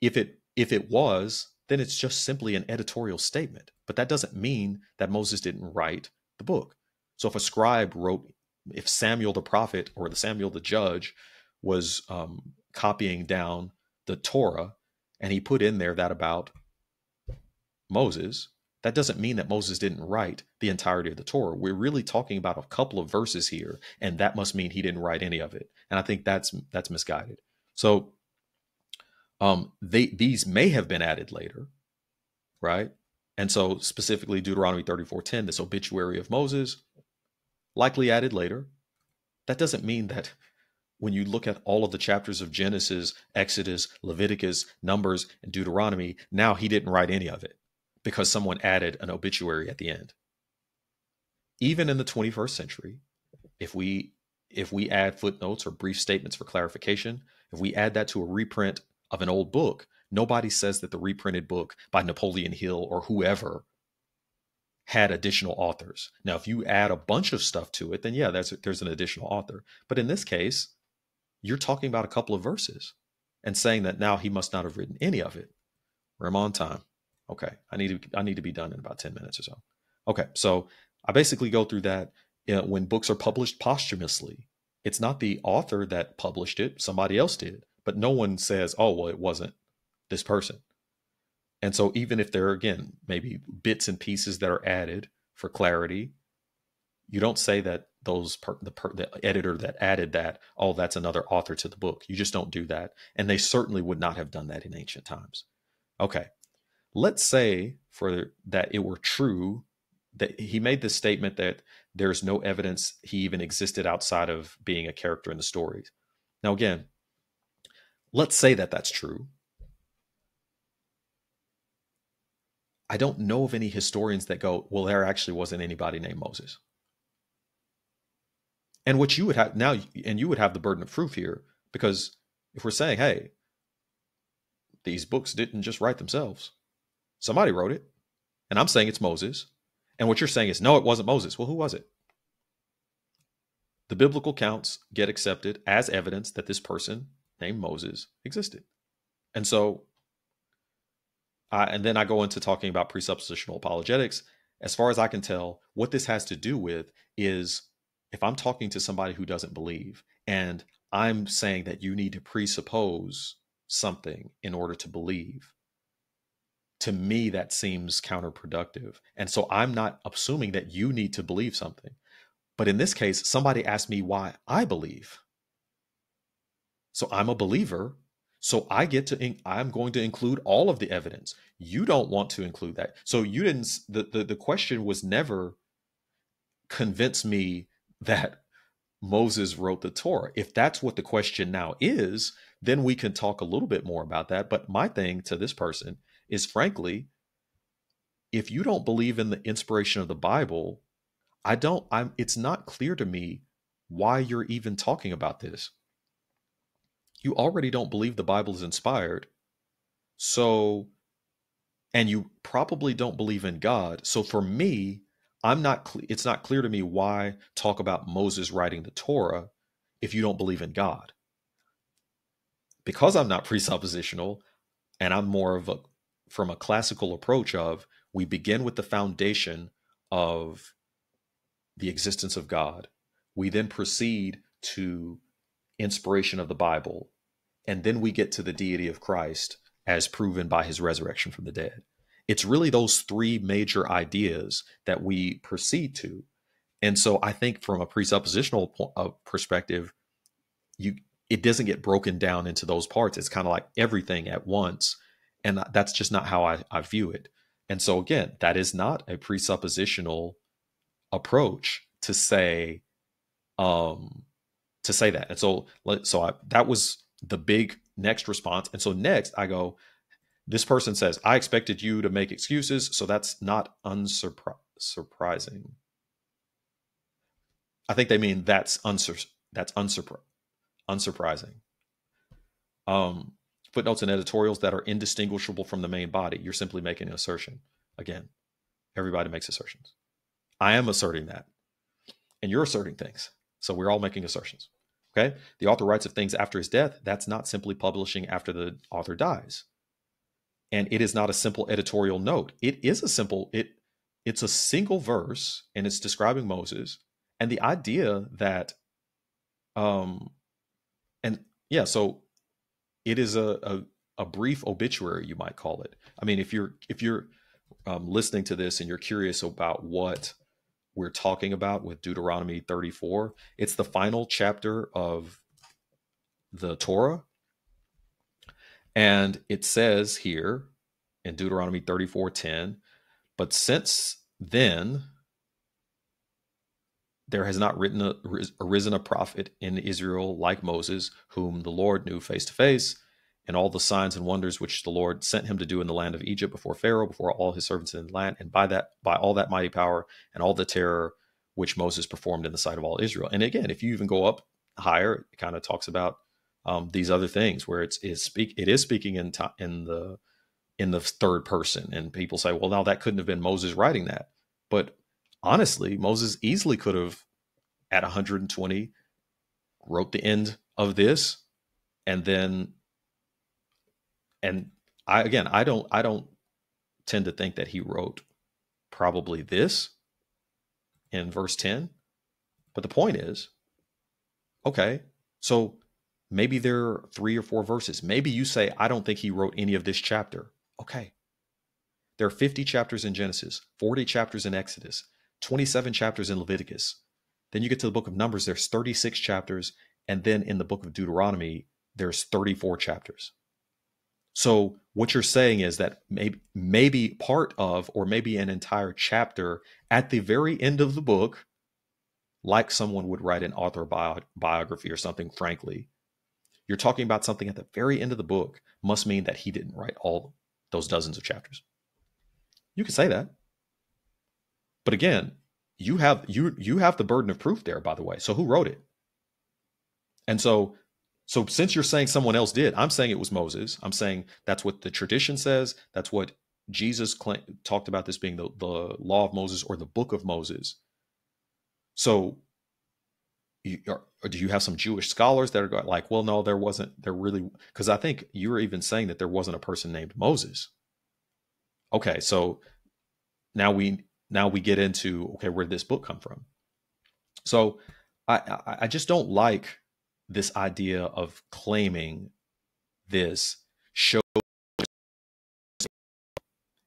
if it if it was, then it's just simply an editorial statement. But that doesn't mean that Moses didn't write the book. So if a scribe wrote, if Samuel the prophet or the Samuel the judge was um, copying down the Torah and he put in there that about Moses, that doesn't mean that Moses didn't write the entirety of the Torah. We're really talking about a couple of verses here, and that must mean he didn't write any of it. And I think that's that's misguided. So Um, they these may have been added later, right? And so specifically Deuteronomy 34:10, this obituary of Moses, likely added later. That doesn't mean that when you look at all of the chapters of Genesis, Exodus, Leviticus, Numbers, and Deuteronomy, now he didn't write any of it because someone added an obituary at the end. Even in the 21st century, if we if we add footnotes or brief statements for clarification, if we add that to a reprint of an old book, nobody says that the reprinted book by Napoleon Hill or whoever had additional authors. Now, if you add a bunch of stuff to it, then yeah, there's there's an additional author. But in this case, you're talking about a couple of verses and saying that now he must not have written any of it. I'm on time. Okay, I need to I need to be done in about ten minutes or so. Okay, so I basically go through that you know, when books are published posthumously. It's not the author that published it; somebody else did. But no one says, "Oh, well, it wasn't this person." And so, even if there are again maybe bits and pieces that are added for clarity, you don't say that those per, the, per, the editor that added that oh that's another author to the book. You just don't do that. And they certainly would not have done that in ancient times. Okay. Let's say for that it were true that he made this statement that there's no evidence he even existed outside of being a character in the stories. Now again let's say that that's true. I don't know of any historians that go well there actually wasn't anybody named moses and what you would have now and you would have the burden of proof here because if we're saying hey these books didn't just write themselves. Somebody wrote it. And i'm saying it's moses. And what you're saying is no it wasn't moses. Well who was it? The biblical counts get accepted as evidence that this person named moses existed. And so and then i go into talking about presuppositional apologetics. As far as i can tell what this has to do with is if I'm talking to somebody who doesn't believe and I'm saying that you need to presuppose something in order to believe, to me, that seems counterproductive. And so I'm not assuming that you need to believe something. But in this case, somebody asked me why I believe. So I'm a believer. So I get to, I'm going to include all of the evidence. You don't want to include that. So you didn't, the, the, the question was never convince me that Moses wrote the Torah. If that's what the question now is, then we can talk a little bit more about that. But my thing to this person is frankly, if you don't believe in the inspiration of the Bible, I don't, I'm, it's not clear to me why you're even talking about this. You already don't believe the Bible is inspired. So, and you probably don't believe in God. So for me, I'm not it's not clear to me why talk about Moses writing the Torah if you don't believe in God. Because I'm not presuppositional and I'm more of a from a classical approach of we begin with the foundation of the existence of God. We then proceed to inspiration of the Bible and then we get to the deity of Christ as proven by his resurrection from the dead. It's really those three major ideas that we proceed to. And so I think from a presuppositional uh, perspective, you it doesn't get broken down into those parts. It's kind of like everything at once. And that's just not how I, I view it. And so again, that is not a presuppositional approach to say um to say that. And so so I, that was the big next response. And so next I go, this person says, I expected you to make excuses, so that's not unsurprising. I think they mean that's unsur- that's unsurpri- unsurprising. Um, footnotes and editorials that are indistinguishable from the main body. You're simply making an assertion. Again, everybody makes assertions. I am asserting that. And you're asserting things. So we're all making assertions. Okay. The author writes of things after his death. That's not simply publishing after the author dies and it is not a simple editorial note. It is a simple it it's a single verse and it's describing moses and the idea that um and yeah so it is a a, a brief obituary you might call it. I mean if you're if you're um, listening to this and you're curious about what we're talking about with deuteronomy 34 it's the final chapter of the torah And it says here in Deuteronomy 34:10, but since then there has not written a, arisen a prophet in Israel like Moses, whom the Lord knew face to face, and all the signs and wonders which the Lord sent him to do in the land of Egypt before Pharaoh, before all his servants in the land, and by that by all that mighty power and all the terror which Moses performed in the sight of all Israel. And again, if you even go up higher, it kind of talks about um, these other things where it's is speak it is speaking in in the in the third person, and people say, well, now that couldn't have been Moses writing that, but honestly, Moses easily could have at 120 wrote the end of this, and then and I again I don't I don't tend to think that he wrote probably this in verse 10. But the point is, okay, so maybe there are three or four verses. Maybe you say, I don't think he wrote any of this chapter. Okay. There are 50 chapters in Genesis, 40 chapters in Exodus, 27 chapters in Leviticus. Then you get to the book of Numbers, there's 36 chapters. And then in the book of Deuteronomy, there's 34 chapters. So what you're saying is that maybe maybe part of or maybe an entire chapter at the very end of the book, like someone would write an author bio- biography or something, frankly, you're talking about something at the very end of the book must mean that he didn't write all those dozens of chapters. You can say that. But again, you have you you have the burden of proof there by the way. So who wrote it? And so so since you're saying someone else did, I'm saying it was Moses. I'm saying that's what the tradition says. That's what Jesus talked about this being the, the law of Moses or the book of Moses. So you, or do you have some Jewish scholars that are like, well, no, there wasn't, there really, because I think you were even saying that there wasn't a person named Moses. Okay, so now we now we get into okay, where did this book come from? So I I, I just don't like this idea of claiming this show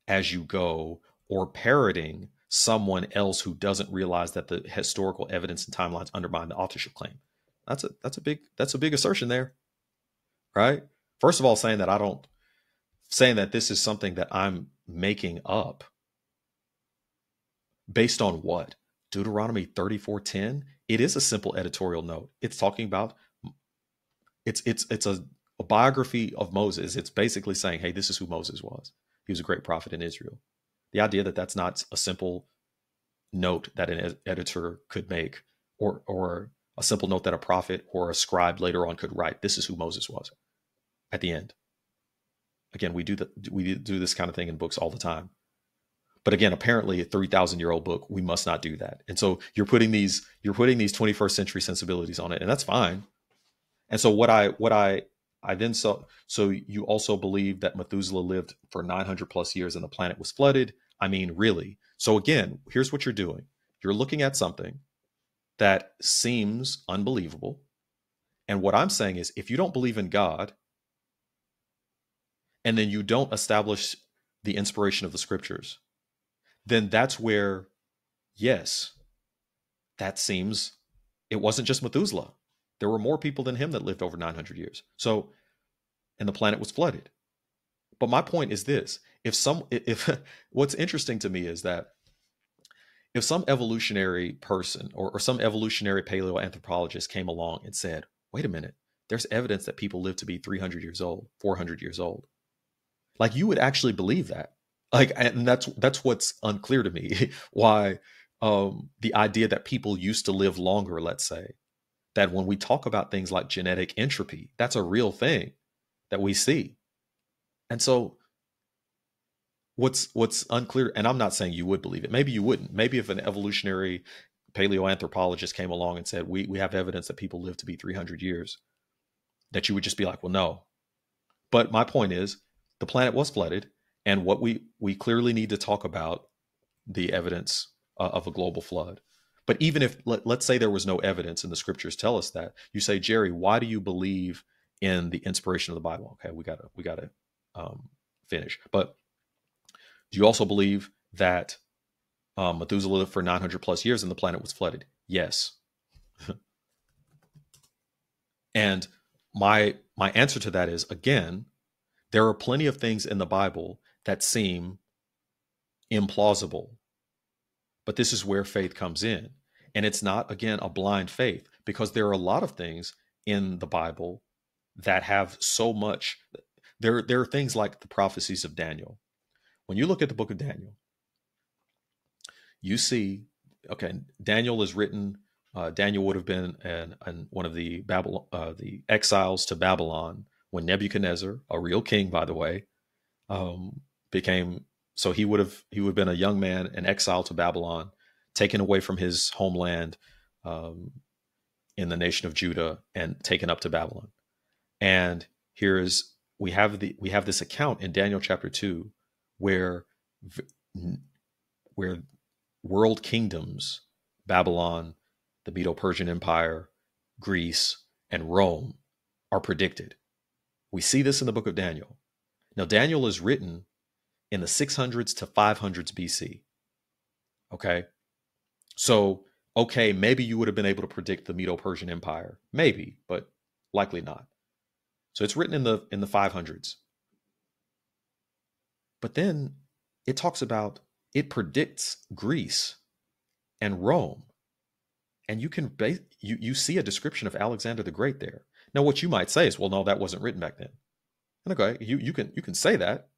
as you go or parroting someone else who doesn't realize that the historical evidence and timelines undermine the authorship claim. That's a that's a big that's a big assertion there. Right? First of all, saying that I don't saying that this is something that I'm making up based on what? Deuteronomy 34:10. It is a simple editorial note. It's talking about it's it's it's a, a biography of Moses. It's basically saying, hey, this is who Moses was. He was a great prophet in Israel. The idea that that's not a simple note that an ed- editor could make, or or a simple note that a prophet or a scribe later on could write. This is who Moses was. At the end. Again, we do that. We do this kind of thing in books all the time. But again, apparently a 3000 year old book, we must not do that. And so you're putting these, you're putting these 21st century sensibilities on it. And that's fine. And so what I what I I then saw so you also believe that Methuselah lived for 900 plus years and the planet was flooded. I mean, really. So again, here's what you're doing. You're looking at something that seems unbelievable. And what I'm saying is if you don't believe in God and then you don't establish the inspiration of the scriptures, then that's where yes, that seems it wasn't just Methuselah. There were more people than him that lived over 900 years. So, and the planet was flooded. But my point is this: if some, if what's interesting to me is that if some evolutionary person or, or some evolutionary paleoanthropologist came along and said, "Wait a minute, there's evidence that people live to be 300 years old, 400 years old," like you would actually believe that. Like, and that's that's what's unclear to me. Why um, the idea that people used to live longer, let's say, that when we talk about things like genetic entropy, that's a real thing that we see. And so what's what's unclear and I'm not saying you would believe it. Maybe you wouldn't. Maybe if an evolutionary paleoanthropologist came along and said, "We we have evidence that people live to be 300 years." That you would just be like, "Well, no." But my point is, the planet was flooded, and what we we clearly need to talk about the evidence uh, of a global flood. But even if let, us say there was no evidence and the scriptures tell us that, you say, Jerry, why do you believe in the inspiration of the Bible? Okay, we gotta we gotta um, finish. But do you also believe that um, Methuselah lived for 900 plus years and the planet was flooded? Yes. and my my answer to that is again There are plenty of things in the Bible that seem implausible. But this is where faith comes in. And it's not, again, a blind faith because there are a lot of things in the Bible that have so much. There, there are things like the prophecies of Daniel. When you look at the book of Daniel, you see, okay, Daniel is written. Uh, Daniel would have been an, an, one of the Babylon, uh, the exiles to Babylon when Nebuchadnezzar, a real king, by the way, um, became so he would have he would have been a young man, an exile to Babylon, taken away from his homeland um, in the nation of Judah and taken up to Babylon. And here is we have the we have this account in Daniel chapter two where where world kingdoms, Babylon, the Medo-Persian Empire, Greece, and Rome are predicted. We see this in the book of Daniel. Now, Daniel is written in the 600s to 500s BC. Okay. So, okay, maybe you would have been able to predict the Medo-Persian Empire. Maybe, but likely not. So it's written in the in the 500s. But then it talks about it predicts Greece and Rome. And you can base, you you see a description of Alexander the Great there. Now what you might say is, well, no, that wasn't written back then. And okay, you you can you can say that.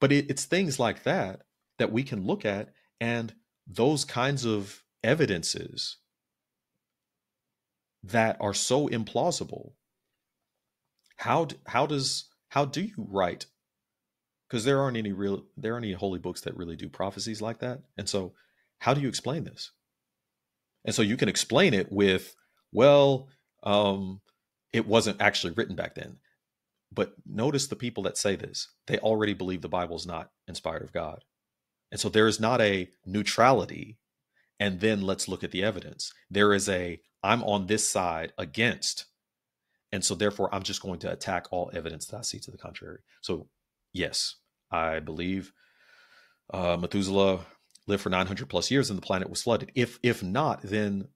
But it, it's things like that that we can look at, and those kinds of evidences that are so implausible. How how does how do you write? Because there aren't any real there aren't any holy books that really do prophecies like that. And so, how do you explain this? And so you can explain it with, well, um, it wasn't actually written back then. But notice the people that say this, they already believe the Bible is not inspired of God. And so there is not a neutrality, and then let's look at the evidence. There is a, I'm on this side against. And so therefore, I'm just going to attack all evidence that I see to the contrary. So, yes, I believe uh, Methuselah lived for 900 plus years and the planet was flooded. If if not, then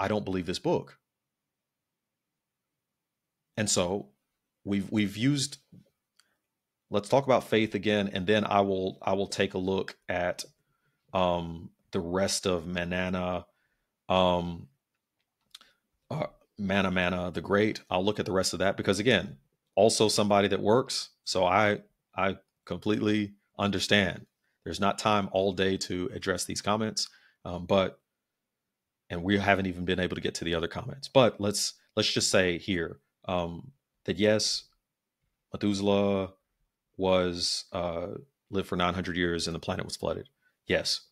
I don't believe this book. And so we've we've used let's talk about faith again and then i will i will take a look at um the rest of manana um uh, mana mana the great. I'll look at the rest of that because again also somebody that works so i i completely understand. There's not time all day to address these comments um, but and we haven't even been able to get to the other comments. But let's let's just say here um, that yes, Methuselah was uh, lived for 900 years and the planet was flooded. Yes,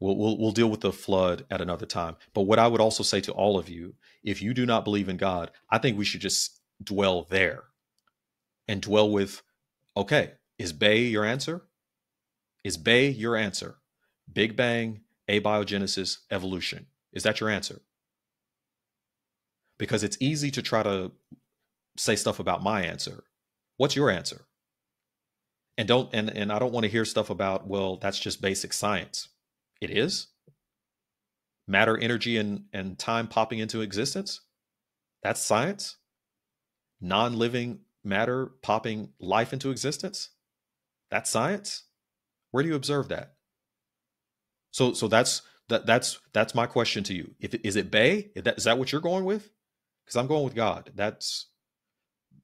we'll, we'll we'll deal with the flood at another time. But what I would also say to all of you, if you do not believe in God, I think we should just dwell there and dwell with, okay, is BAE your answer? Is BAE your answer? Big Bang, abiogenesis, evolution. Is that your answer? Because it's easy to try to say stuff about my answer. What's your answer? And don't and and I don't want to hear stuff about, well, that's just basic science. It is. Matter, energy, and and time popping into existence. That's science. Non-living matter popping life into existence. That's science. Where do you observe that? So so that's that that's that's my question to you. If is it BAE? Is that, is that what you're going with? Because I'm going with God. That's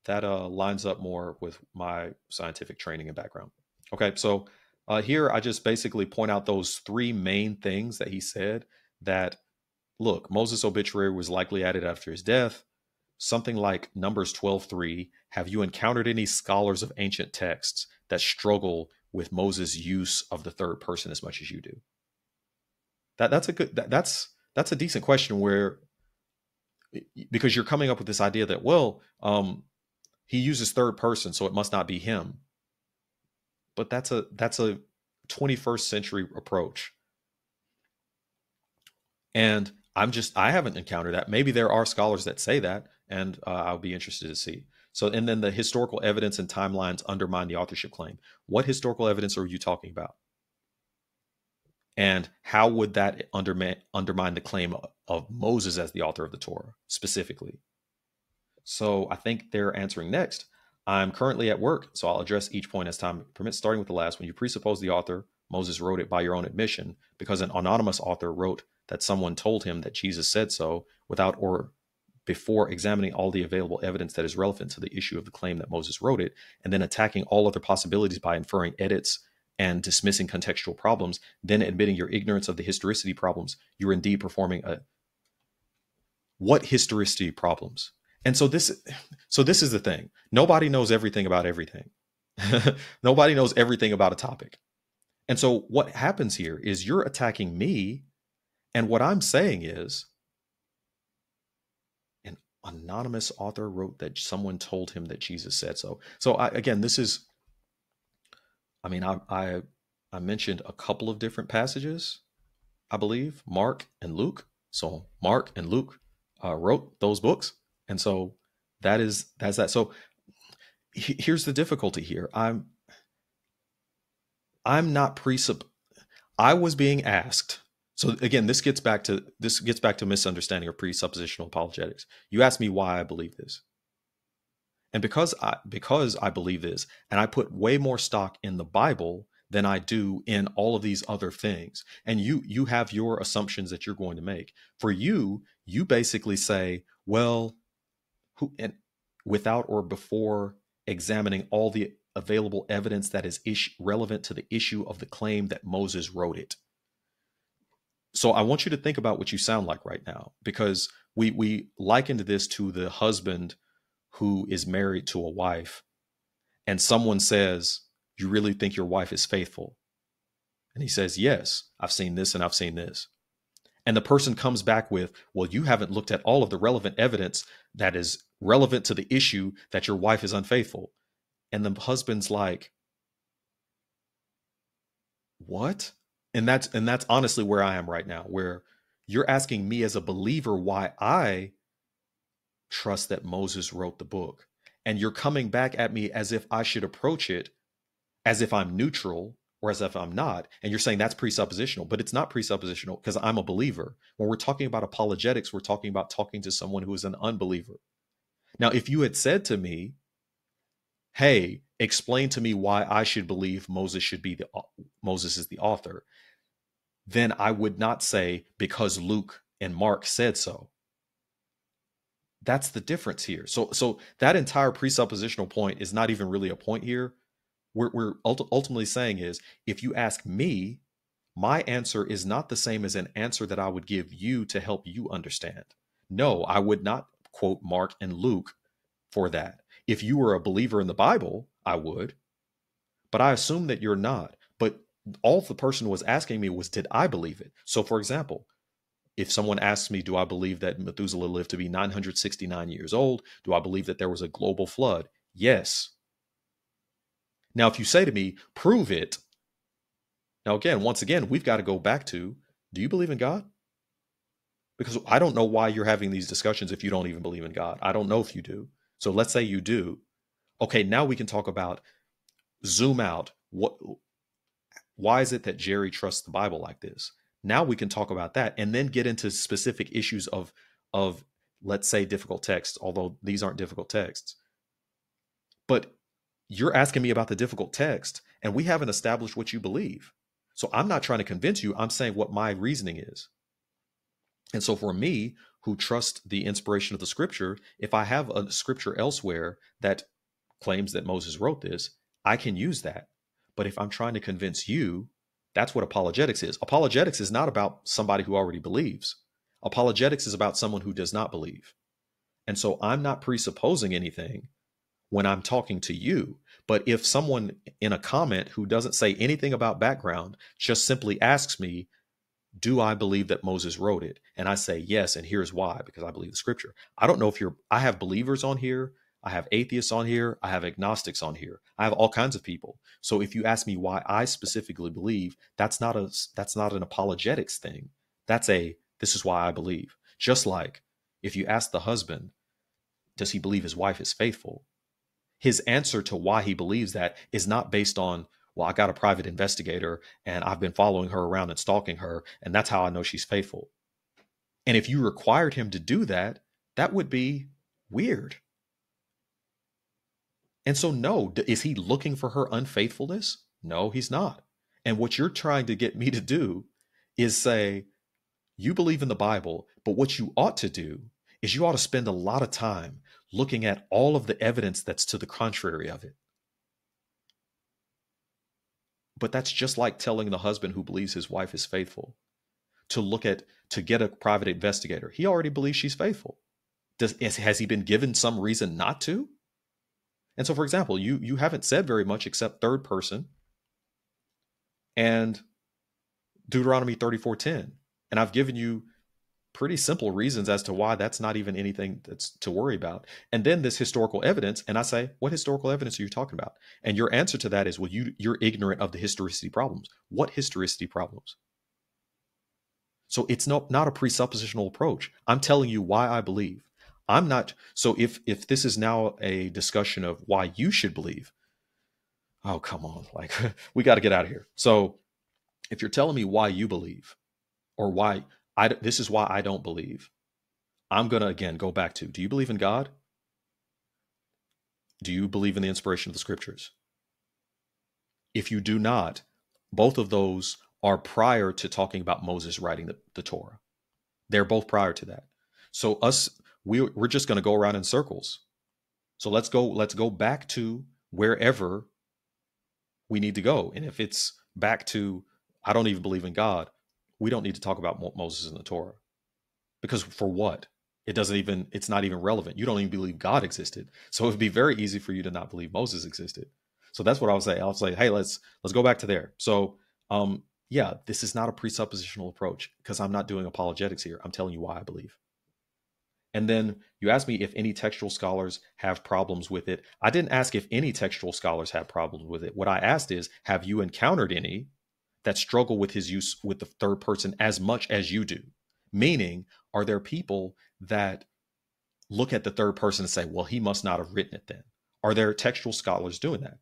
that uh, lines up more with my scientific training and background. Okay, so uh, here I just basically point out those three main things that he said that look, Moses' obituary was likely added after his death. Something like Numbers 12:3. Have you encountered any scholars of ancient texts that struggle with Moses' use of the third person as much as you do? That that's a good that, that's that's a decent question where because you're coming up with this idea that well um, he uses third person, so it must not be him. But that's a that's a 21st century approach. And I'm just I haven't encountered that. Maybe there are scholars that say that, and uh, I'll be interested to see. So, and then the historical evidence and timelines undermine the authorship claim. What historical evidence are you talking about? And how would that undermine undermine the claim of Moses as the author of the Torah specifically? So I think they're answering next. I'm currently at work, so I'll address each point as time permits, starting with the last. When you presuppose the author, Moses wrote it by your own admission, because an anonymous author wrote that someone told him that Jesus said so without or before examining all the available evidence that is relevant to the issue of the claim that Moses wrote it, and then attacking all other possibilities by inferring edits and dismissing contextual problems, then admitting your ignorance of the historicity problems, you're indeed performing a what historicity problems? And so this so this is the thing. Nobody knows everything about everything. Nobody knows everything about a topic. And so what happens here is you're attacking me and what I'm saying is an anonymous author wrote that someone told him that Jesus said so. So I, again, this is I mean, I, I I mentioned a couple of different passages, I believe, Mark and Luke. So Mark and Luke uh, wrote those books, and so that is that's that. So he, here's the difficulty here. I'm I'm not presupp. I was being asked. So again, this gets back to this gets back to misunderstanding or presuppositional apologetics. You asked me why I believe this. And because I because I believe this, and I put way more stock in the Bible than I do in all of these other things. And you you have your assumptions that you're going to make. For you, you basically say, well, who and without or before examining all the available evidence that is ish, relevant to the issue of the claim that Moses wrote it. So I want you to think about what you sound like right now because we we likened this to the husband who is married to a wife and someone says, "You really think your wife is faithful?" And he says, "Yes, I've seen this and I've seen this." And the person comes back with, "Well, you haven't looked at all of the relevant evidence that is relevant to the issue that your wife is unfaithful." And the husband's like, "What?" And that's and that's honestly where I am right now, where you're asking me as a believer why I trust that Moses wrote the book. And you're coming back at me as if I should approach it as if I'm neutral or as if I'm not. And you're saying that's presuppositional, but it's not presuppositional because I'm a believer. When we're talking about apologetics, we're talking about talking to someone who is an unbeliever. Now, if you had said to me, hey, explain to me why I should believe Moses should be the Moses is the author, then I would not say because Luke and Mark said so that's the difference here. So so that entire presuppositional point is not even really a point here. We're, we're ultimately saying is if you ask me, my answer is not the same as an answer that I would give you to help you understand. No, I would not quote Mark and Luke for that. If you were a believer in the Bible, I would. But I assume that you're not. But all the person was asking me was, did I believe it? So, for example, if someone asks me, do I believe that Methuselah lived to be 969 years old? Do I believe that there was a global flood? Yes. Now, if you say to me, prove it. Now, again, once again, we've got to go back to do you believe in God? Because I don't know why you're having these discussions if you don't even believe in God. I don't know if you do. So let's say you do. Okay, now we can talk about zoom out. What why is it that Jerry trusts the Bible like this? Now we can talk about that and then get into specific issues of of let's say difficult texts, although these aren't difficult texts. But you're asking me about the difficult text and we haven't established what you believe. So I'm not trying to convince you, I'm saying what my reasoning is. And so for me, who trust the inspiration of the scripture, if I have a scripture elsewhere that claims that Moses wrote this, I can use that. But if I'm trying to convince you that's what apologetics is. Apologetics is not about somebody who already believes. Apologetics is about someone who does not believe. And so I'm not presupposing anything when I'm talking to you. But if someone in a comment who doesn't say anything about background just simply asks me, Do I believe that Moses wrote it? And I say yes, and here's why because I believe the scripture. I don't know if you're, I have believers on here I have atheists on here. I have agnostics on here. I have all kinds of people. So if you ask me why I specifically believe, that's not a that's not an apologetics thing. That's a this is why I believe. Just like if you ask the husband, does he believe his wife is faithful? His answer to why he believes that is not based on, well, I got a private investigator and I've been following her around and stalking her, and that's how I know she's faithful. And if you required him to do that, that would be weird And so, no, is he looking for her unfaithfulness? No, he's not. And what you're trying to get me to do is say, you believe in the Bible, but what you ought to do is you ought to spend a lot of time looking at all of the evidence that's to the contrary of it. But that's just like telling the husband who believes his wife is faithful to look at to get a private investigator. He already believes she's faithful. Does has he been given some reason not to? And so, for example, you you haven't said very much except third person and Deuteronomy 34:10. And I've given you pretty simple reasons as to why that's not even anything that's to worry about. And then this historical evidence, and I say, what historical evidence are you talking about? And your answer to that is, well, you you're ignorant of the historicity problems. What historicity problems? So it's not not a presuppositional approach. I'm telling you why I believe. I'm not so if if this is now a discussion of why you should believe, oh come on, like we got to get out of here. So if you're telling me why you believe or why I this is why I don't believe. I'm going to again go back to do you believe in God? Do you believe in the inspiration of the scriptures? If you do not, both of those are prior to talking about Moses writing the, the Torah. They're both prior to that. So us we we're just going to go around in circles. So let's go let's go back to wherever we need to go. And if it's back to I don't even believe in God, we don't need to talk about Moses and the Torah. Because for what? It doesn't even it's not even relevant. You don't even believe God existed. So it would be very easy for you to not believe Moses existed. So that's what I would say. I'll say, hey, let's let's go back to there. So um yeah, this is not a presuppositional approach because I'm not doing apologetics here. I'm telling you why I believe. And then you asked me if any textual scholars have problems with it. I didn't ask if any textual scholars have problems with it. What I asked is, have you encountered any that struggle with his use with the third person as much as you do? Meaning, are there people that look at the third person and say, well, he must not have written it then? Are there textual scholars doing that?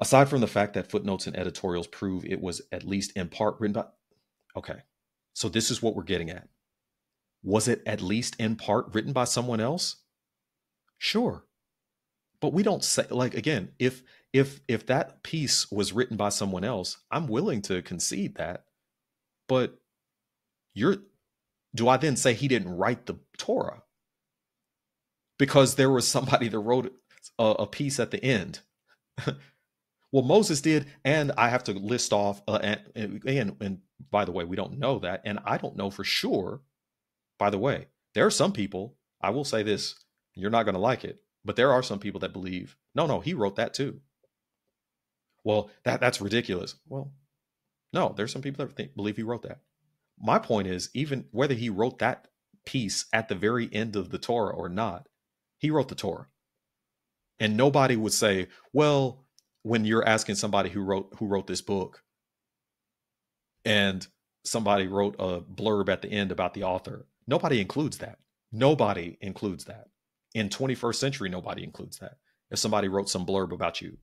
Aside from the fact that footnotes and editorials prove it was at least in part written by. Okay, so this is what we're getting at. Was it at least in part written by someone else? Sure. But we don't say like again, if if if that piece was written by someone else, I'm willing to concede that. But you're do I then say he didn't write the Torah? Because there was somebody that wrote a, a piece at the end Well, Moses did, and I have to list off. Uh, and, and and by the way, we don't know that, and I don't know for sure. By the way, there are some people. I will say this: you're not going to like it, but there are some people that believe, no, no, he wrote that too. Well, that that's ridiculous. Well, no, there's some people that think, believe he wrote that. My point is, even whether he wrote that piece at the very end of the Torah or not, he wrote the Torah. And nobody would say, well, when you're asking somebody who wrote who wrote this book and somebody wrote a blurb at the end about the author nobody includes that nobody includes that in 21st century nobody includes that if somebody wrote some blurb about you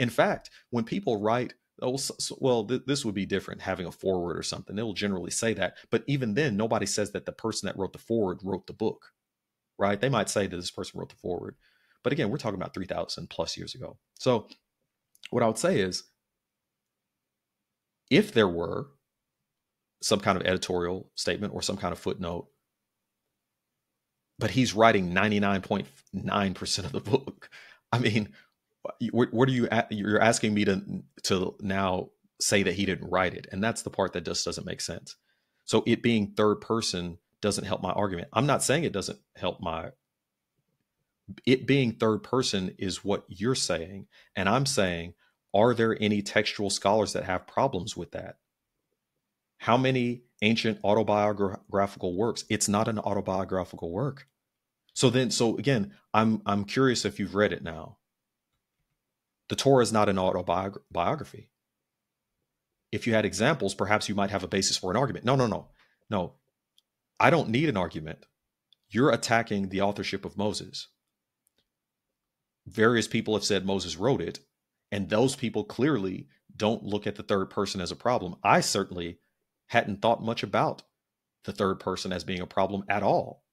in fact when people write oh well th- this would be different having a forward or something they will generally say that but even then nobody says that the person that wrote the forward wrote the book right they might say that this person wrote the forward but again, we're talking about 3,000 plus years ago. So, what I would say is if there were some kind of editorial statement or some kind of footnote, but he's writing 99.9% of the book. I mean, what, what are you you're asking me to to now say that he didn't write it and that's the part that just doesn't make sense so it being third person doesn't help my argument i'm not saying it doesn't help my it being third person is what you're saying. And I'm saying, are there any textual scholars that have problems with that? How many ancient autobiographical works? It's not an autobiographical work. So then, so again, I'm I'm curious if you've read it now. The Torah is not an autobiography. If you had examples, perhaps you might have a basis for an argument. No, no, no, no. I don't need an argument. You're attacking the authorship of Moses various people have said Moses wrote it, and those people clearly don't look at the third person as a problem. I certainly hadn't thought much about the third person as being a problem at all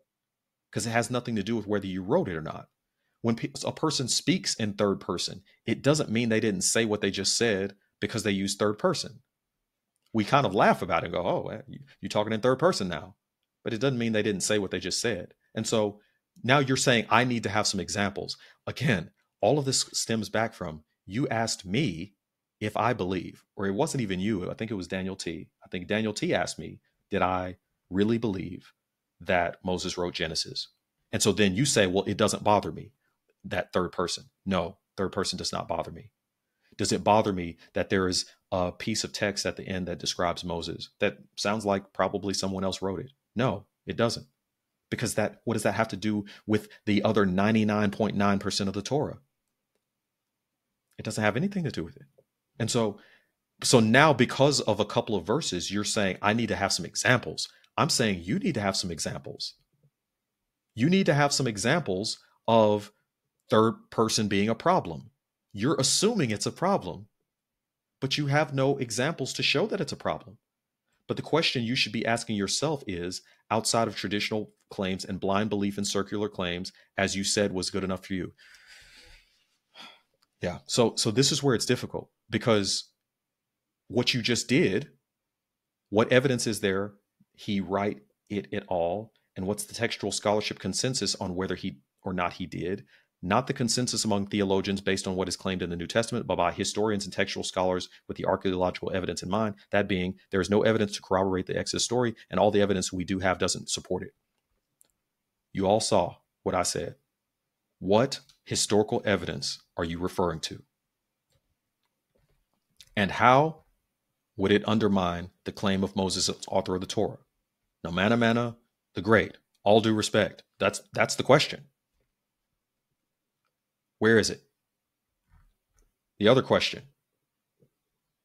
because it has nothing to do with whether you wrote it or not. When pe- a person speaks in third person, it doesn't mean they didn't say what they just said because they use third person. We kind of laugh about it and go, oh, you're talking in third person now. But it doesn't mean they didn't say what they just said. And so now you're saying, I need to have some examples. Again, all of this stems back from you asked me if I believe, or it wasn't even you. I think it was Daniel T. I think Daniel T asked me, did I really believe that Moses wrote Genesis? And so then you say, well, it doesn't bother me, that third person. No, third person does not bother me. Does it bother me that there is a piece of text at the end that describes Moses that sounds like probably someone else wrote it? No, it doesn't. Because that what does that have to do with the other 99.9% of the Torah? It doesn't have anything to do with it. And so so now because of a couple of verses you're saying I need to have some examples. I'm saying you need to have some examples. You need to have some examples of third person being a problem. You're assuming it's a problem, but you have no examples to show that it's a problem. But the question you should be asking yourself is outside of traditional claims and blind belief in circular claims, as you said was good enough for you. Yeah. So so this is where it's difficult because what you just did, what evidence is there he write it at all? And what's the textual scholarship consensus on whether he or not he did? Not the consensus among theologians based on what is claimed in the New Testament, but by historians and textual scholars with the archaeological evidence in mind. That being, there is no evidence to corroborate the Exodus story, and all the evidence we do have doesn't support it. You all saw what I said. What historical evidence are you referring to? And how would it undermine the claim of Moses as author of the Torah? No manna manna, the great, all due respect. That's that's the question. Where is it? The other question.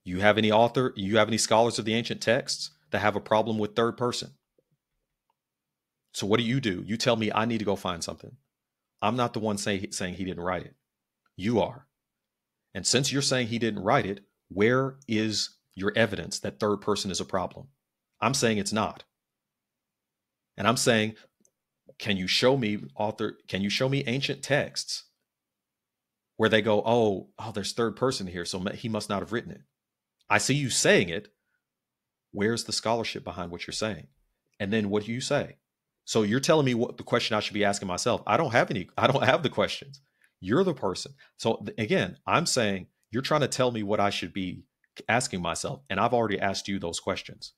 You have any author, you have any scholars of the ancient texts that have a problem with third person? So what do you do? You tell me I need to go find something. I'm not the one say, saying he didn't write it. You are. And since you're saying he didn't write it, where is your evidence that third person is a problem? I'm saying it's not. And I'm saying, can you show me author, can you show me ancient texts where they go, oh, oh, there's third person here, so he must not have written it. I see you saying it. Where's the scholarship behind what you're saying? And then what do you say? So you're telling me what the question I should be asking myself. I don't have any, I don't have the questions. You're the person. So again, I'm saying you're trying to tell me what I should be asking myself, and I've already asked you those questions.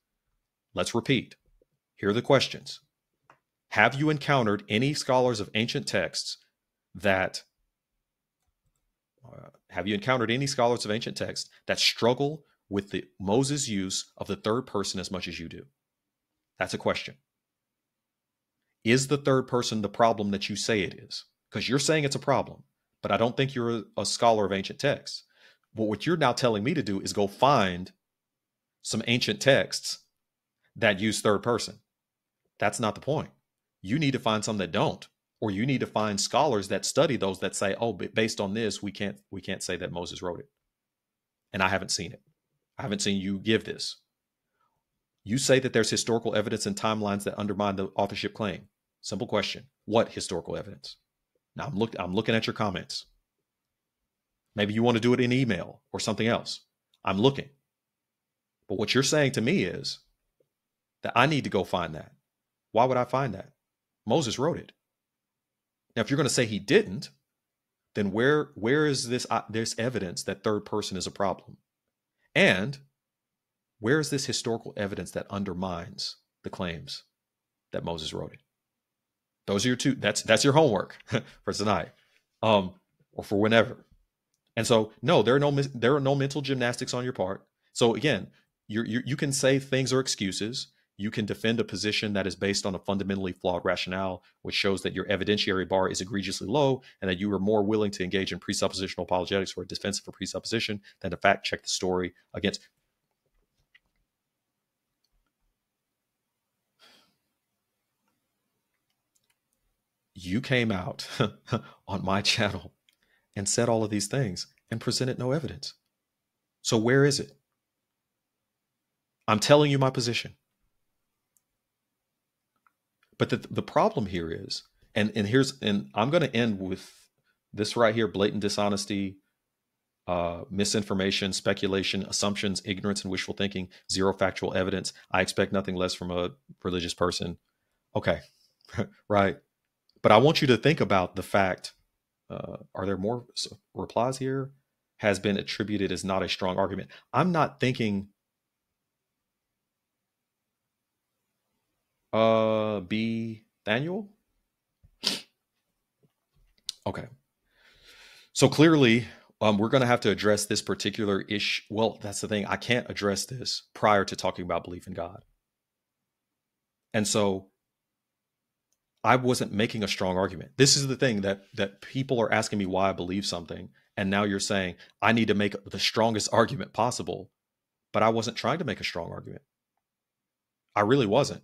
Let's repeat. Here are the questions. Have you encountered any scholars of ancient texts that uh, have you encountered any scholars of ancient texts that struggle with the Moses use of the third person as much as you do? That's a question. Is the third person the problem that you say it is? Because you're saying it's a problem, but I don't think you're a, a scholar of ancient texts. But what you're now telling me to do is go find some ancient texts that use third person. That's not the point. You need to find some that don't, or you need to find scholars that study those that say, "Oh, based on this, we can't we can't say that Moses wrote it." And I haven't seen it. I haven't seen you give this. You say that there's historical evidence and timelines that undermine the authorship claim. Simple question. What historical evidence? Now I'm look I'm looking at your comments. Maybe you want to do it in email or something else. I'm looking. But what you're saying to me is that I need to go find that. Why would I find that? Moses wrote it. Now, if you're going to say he didn't, then where where is this uh, this evidence that third person is a problem? And where is this historical evidence that undermines the claims that Moses wrote it? Those are your two. That's that's your homework for tonight, um, or for whenever. And so, no, there are no there are no mental gymnastics on your part. So again, you you can say things are excuses. You can defend a position that is based on a fundamentally flawed rationale, which shows that your evidentiary bar is egregiously low and that you are more willing to engage in presuppositional apologetics or a defensive for presupposition than to fact check the story against. You came out on my channel and said all of these things and presented no evidence. So where is it? I'm telling you my position. But the, the problem here is, and, and here's, and I'm going to end with this right here, blatant dishonesty, uh, misinformation, speculation, assumptions, ignorance, and wishful thinking, zero factual evidence. I expect nothing less from a religious person. Okay, right. But I want you to think about the fact uh, are there more replies here? Has been attributed as not a strong argument. I'm not thinking. Uh, B. Daniel? Okay. So clearly, um, we're going to have to address this particular issue. Well, that's the thing. I can't address this prior to talking about belief in God. And so I wasn't making a strong argument. This is the thing that that people are asking me why I believe something, and now you're saying I need to make the strongest argument possible, but I wasn't trying to make a strong argument. I really wasn't.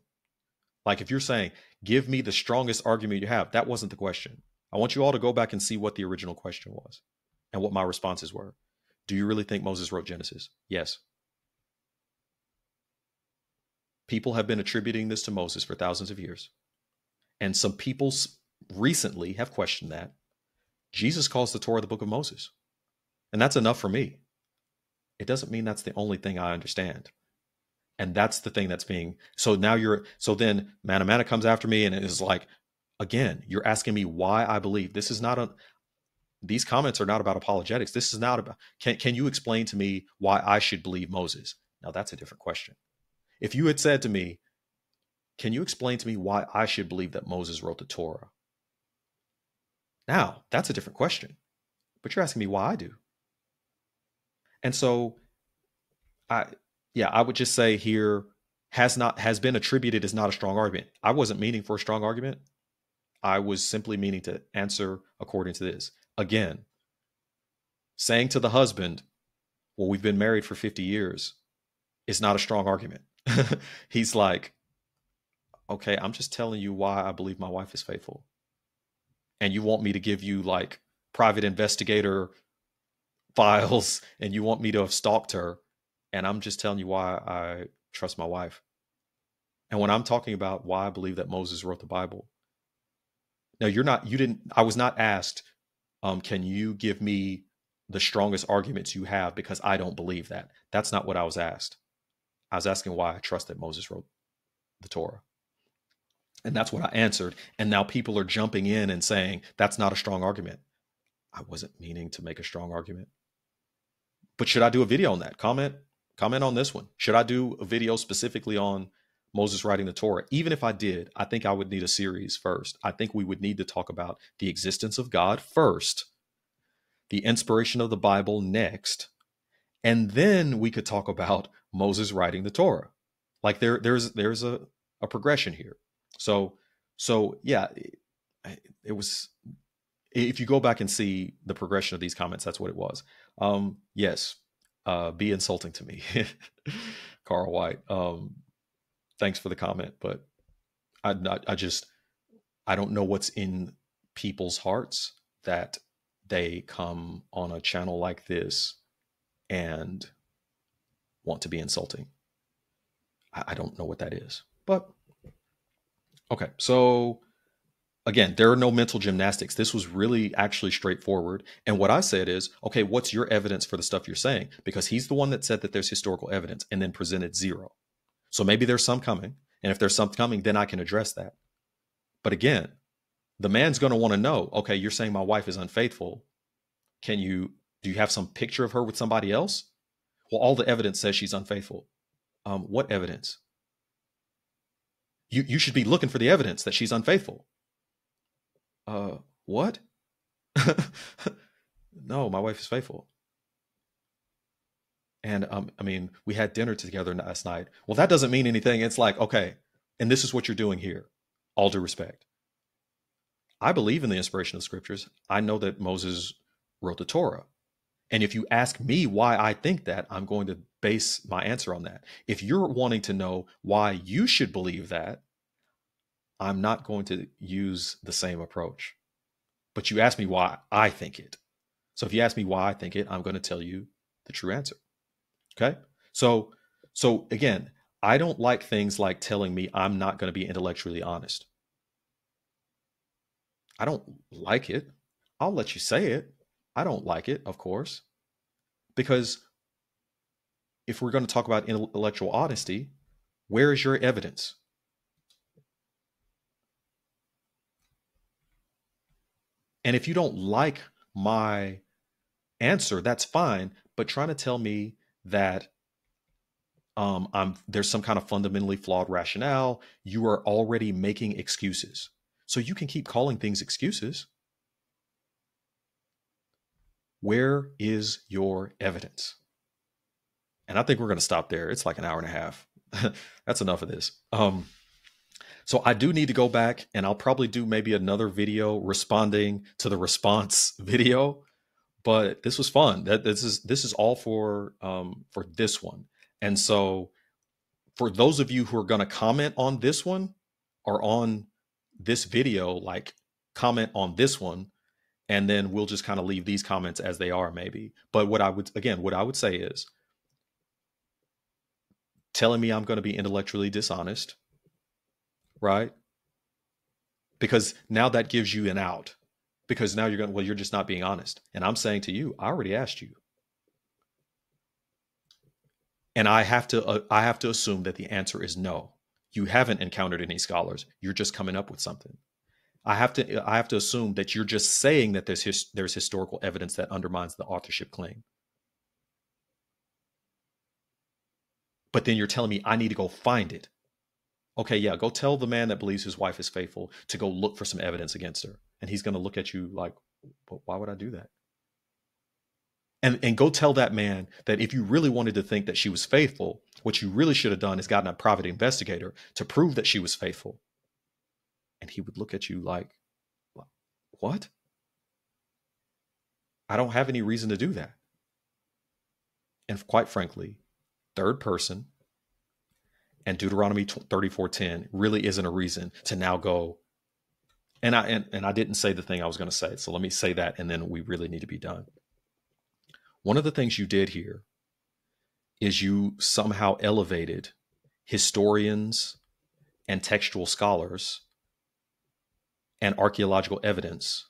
Like if you're saying, "Give me the strongest argument you have," that wasn't the question. I want you all to go back and see what the original question was and what my responses were. Do you really think Moses wrote Genesis? Yes. People have been attributing this to Moses for thousands of years. And some people recently have questioned that. Jesus calls the Torah the book of Moses. And that's enough for me. It doesn't mean that's the only thing I understand. And that's the thing that's being so now you're so then Manamana comes after me and is like, again, you're asking me why I believe. This is not a these comments are not about apologetics. This is not about can can you explain to me why I should believe Moses? Now that's a different question. If you had said to me, Can you explain to me why I should believe that Moses wrote the Torah? Now, that's a different question. But you're asking me why I do. And so I yeah, I would just say here has not has been attributed as not a strong argument. I wasn't meaning for a strong argument. I was simply meaning to answer according to this. Again, saying to the husband, Well, we've been married for 50 years, is not a strong argument. He's like, Okay, I'm just telling you why I believe my wife is faithful. And you want me to give you like private investigator files and you want me to have stalked her. And I'm just telling you why I trust my wife. And when I'm talking about why I believe that Moses wrote the Bible, now you're not, you didn't, I was not asked, um, can you give me the strongest arguments you have because I don't believe that. That's not what I was asked. I was asking why I trust that Moses wrote the Torah. And that's what I answered. And now people are jumping in and saying that's not a strong argument. I wasn't meaning to make a strong argument. But should I do a video on that? Comment comment on this one. Should I do a video specifically on Moses writing the Torah. Even if I did, I think I would need a series first. I think we would need to talk about the existence of God first, the inspiration of the Bible next, and then we could talk about Moses writing the Torah. Like there, there's there's a, a progression here. So so yeah, it, it was. If you go back and see the progression of these comments, that's what it was. Um, yes, uh, be insulting to me, Carl White. Um, thanks for the comment, but I, I just I don't know what's in people's hearts that they come on a channel like this and want to be insulting. I, I don't know what that is, but okay. So again, there are no mental gymnastics. This was really actually straightforward. And what I said is, okay, what's your evidence for the stuff you're saying? Because he's the one that said that there's historical evidence and then presented zero. So maybe there's some coming. And if there's some coming, then I can address that. But again, the man's going to want to know okay, you're saying my wife is unfaithful. Can you, do you have some picture of her with somebody else? Well, all the evidence says she's unfaithful. Um, what evidence? You, you should be looking for the evidence that she's unfaithful. Uh, what? no, my wife is faithful. And um, I mean, we had dinner together last night. Well, that doesn't mean anything. It's like, okay, and this is what you're doing here. All due respect. I believe in the inspiration of the scriptures. I know that Moses wrote the Torah. And if you ask me why I think that, I'm going to base my answer on that. If you're wanting to know why you should believe that, I'm not going to use the same approach. But you ask me why I think it. So if you ask me why I think it, I'm going to tell you the true answer. Okay. So, so again, I don't like things like telling me I'm not going to be intellectually honest. I don't like it. I'll let you say it. I don't like it, of course. Because if we're going to talk about intellectual honesty, where is your evidence? And if you don't like my answer, that's fine. But trying to tell me that um, I'm there's some kind of fundamentally flawed rationale, you are already making excuses. So you can keep calling things excuses. Where is your evidence? And I think we're going to stop there. It's like an hour and a half. That's enough of this. Um, so I do need to go back and I'll probably do maybe another video responding to the response video. But this was fun. That this is this is all for um, for this one. And so for those of you who are going to comment on this one or on this video, like comment on this one, and then we'll just kind of leave these comments as they are, maybe. But what I would again, what I would say is telling me I'm going to be intellectually dishonest right? Because now that gives you an out. Because now you're going, well, you're just not being honest. And I'm saying to you, I already asked you. And I have to uh, I have to assume that the answer is no. You haven't encountered any scholars. You're just coming up with something. I have to I have to assume that you're just saying that there's his, there's historical evidence that undermines the authorship claim. But then you're telling me I need to go find it okay, yeah, go tell the man that believes his wife is faithful to go look for some evidence against her. And he's going to look at you like, why would I do that? And, and go tell that man that if you really wanted to think that she was faithful, what you really should have done is gotten a private investigator to prove that she was faithful. And he would look at you like, what? I don't have any reason to do that. And quite frankly, third person, and Deuteronomy 34:10 really isn't a reason to now go and I and, and I didn't say the thing I was going to say. So let me say that and then we really need to be done. One of the things you did here is you somehow elevated historians and textual scholars and archaeological evidence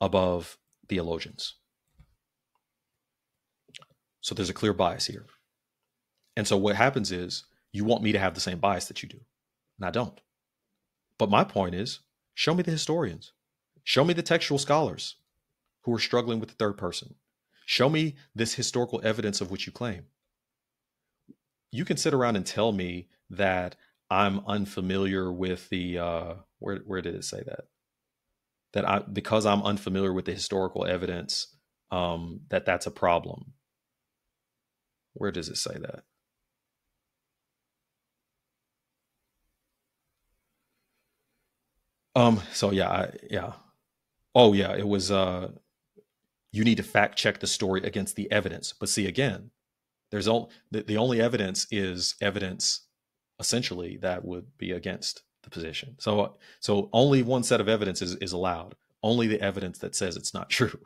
above theologians. So there's a clear bias here. And so what happens is you want me to have the same bias that you do. And I don't. But my point is show me the historians, show me the textual scholars who are struggling with the third person. Show me this historical evidence of which you claim. You can sit around and tell me that I'm unfamiliar with the uh, where where did it say that? That I because I'm unfamiliar with the historical evidence, um, that that's a problem. Where does it say that? Um. So yeah, I, yeah. Oh yeah, it was. Uh, you need to fact check the story against the evidence. But see again, there's all the, the only evidence is evidence, essentially that would be against the position. So so only one set of evidence is, is allowed. Only the evidence that says it's not true.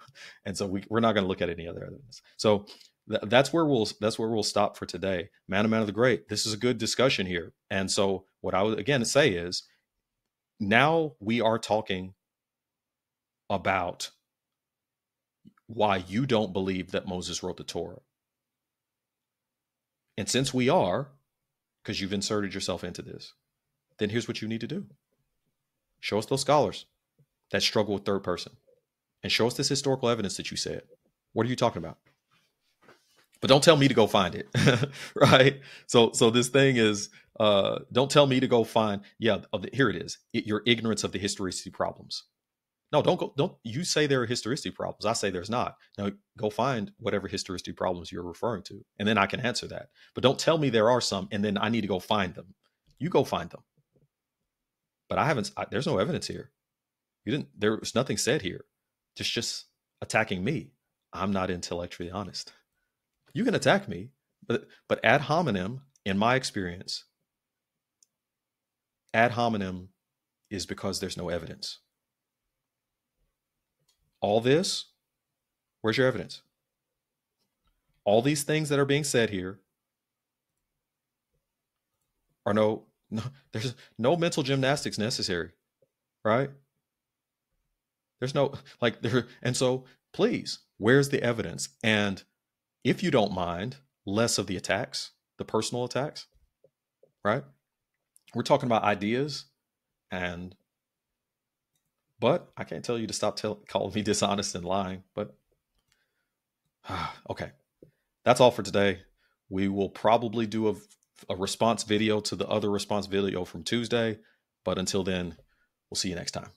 And so we we're not going to look at any other evidence. So th- that's where we'll that's where we'll stop for today. Man of man of the great. This is a good discussion here. And so what I would again say is now we are talking about why you don't believe that Moses wrote the Torah. And since we are, because you've inserted yourself into this, then here's what you need to do show us those scholars that struggle with third person and show us this historical evidence that you said. What are you talking about? But don't tell me to go find it, right? So, so this thing is uh, don't tell me to go find. Yeah, the, here it is. It, your ignorance of the historicity problems. No, don't go. Don't you say there are historicity problems? I say there's not. Now go find whatever historicity problems you're referring to, and then I can answer that. But don't tell me there are some, and then I need to go find them. You go find them. But I haven't. I, there's no evidence here. You didn't. There was nothing said here. Just just attacking me. I'm not intellectually honest. You can attack me, but but ad hominem, in my experience, ad hominem is because there's no evidence. All this, where's your evidence? All these things that are being said here are no, no there's no mental gymnastics necessary, right? There's no like there, and so please, where's the evidence? And if you don't mind, less of the attacks, the personal attacks, right? We're talking about ideas, and but I can't tell you to stop tell, calling me dishonest and lying. But okay, that's all for today. We will probably do a, a response video to the other response video from Tuesday. But until then, we'll see you next time.